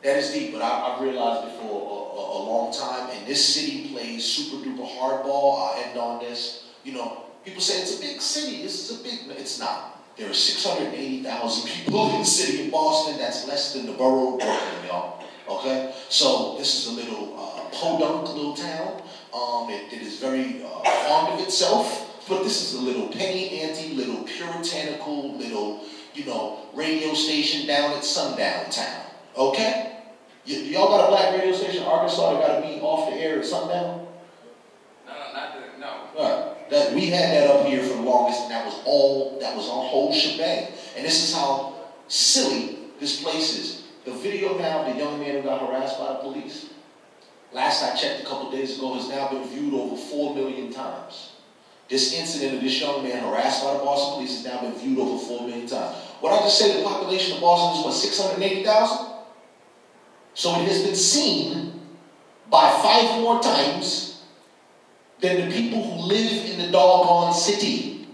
that is deep, but I, have realized it for a, a, a, long time, and this city plays super duper hardball. I'll end on this. You know, people say it's a big city. This is a big, it's not. There are 680,000 people in the city of Boston. That's less than the borough of Brooklyn, y'all. Okay? So this is a little uh, podunk little town. Um, it, it is very uh, fond of itself. But this is a little penny ante, little puritanical, little, you know, radio station down at sundown town. Okay? Y'all got a black radio station in Arkansas that got to be off the air at sundown? No, no, not the, no. All right. That, we had that up here for the longest, and that was all, that was our whole shebang. And this is how silly this place is. The video now of the young man who got harassed by the police, last I checked a couple days ago, has now been viewed over 4 million times. This incident of this young man harassed by the Boston police has now been viewed over 4 million times. What I just said, the population of Boston is what, 680,000? So it has been seen by five more times than the people who live in the doggone city.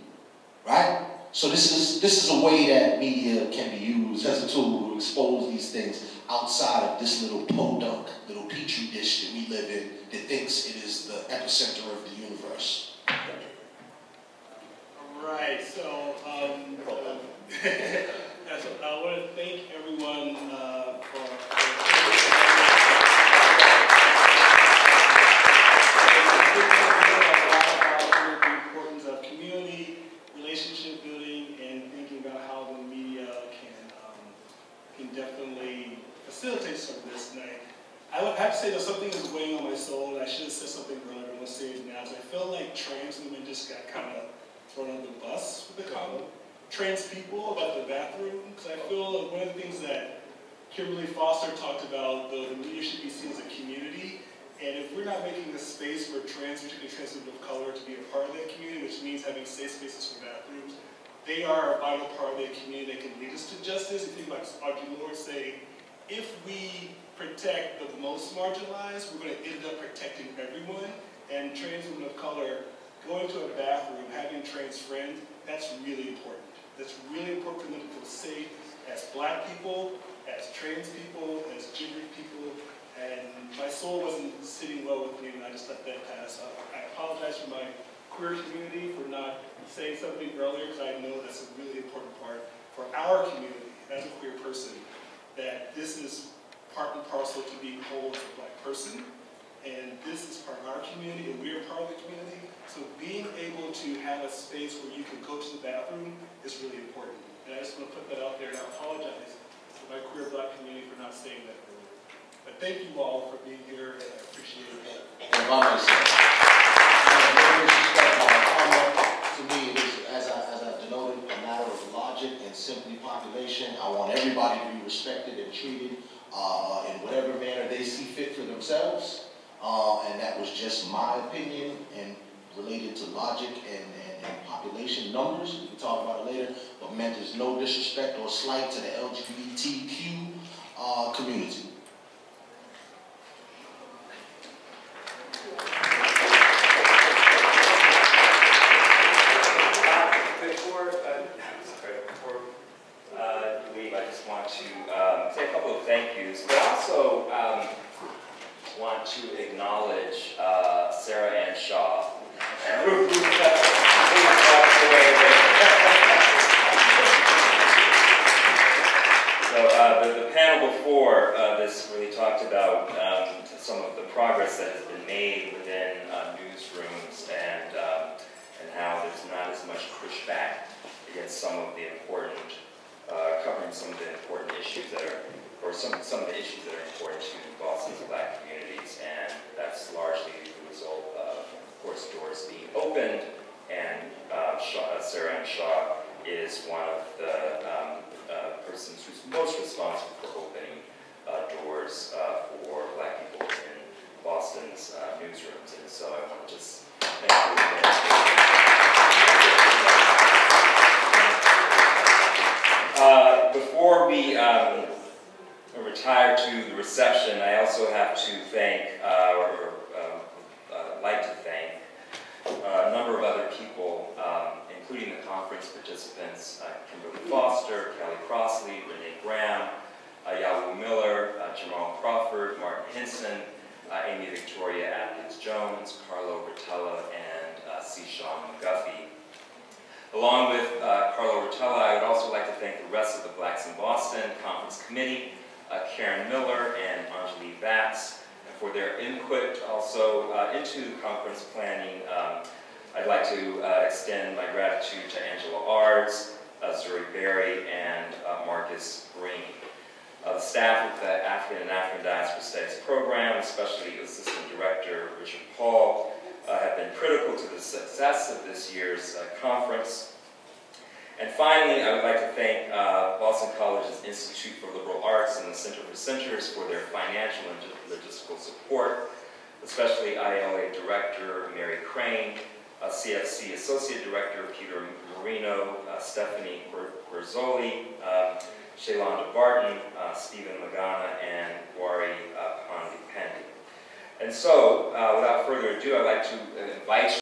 Right? So this is this is a way that media can be used as a tool to expose these things outside of this little podunk, little petri dish that we live in that thinks it is the epicenter of the universe. Right, so um, so I want to thank everyone uh, for the importance of community, relationship building, and thinking about how the media can um, can definitely facilitate some of this. And I, I would have to say something is weighing on my soul, and I should have said something earlier, but say it now. I feel like trans women just got kind of thrown on the bus with the comment. Trans people about the bathroom, because I feel like one of the things that Kimberly Foster talked about, the, the media should be seen as a community, and if we're not making a space for trans, particularly trans people of color, to be a part of that community, which means having safe spaces for bathrooms, they are a vital part of that community that can lead us to justice. If you think like Audre Lorde say, if we protect the most marginalized, we're going to end up protecting everyone. And trans women of color going to a bathroom, having trans friends, that's really important. That's really important for them to feel safe as black people, as trans people, as gendered people. And my soul wasn't sitting well with me, and I just let that pass. Uh, I apologize for my queer community for not saying something earlier, because I know that's a really important part for our community as a queer person, that this is part and parcel to being whole as a black person. And this is part of our community, and we are part of the community. So being able to have a space where you can go to the bathroom is really important. And I just want to put that out there, and I apologize to my queer black community for not saying that earlier. But thank you all for being here, and I appreciate it. And to me is, as I, as I denoted, a matter of logic and simply population. I want everybody to be respected and treated uh, in whatever manner they see fit for themselves. Uh, and that was just my opinion and related to logic and, and, and population numbers. We can talk about it later. But meant there's no disrespect or slight to the LGBTQ uh, community.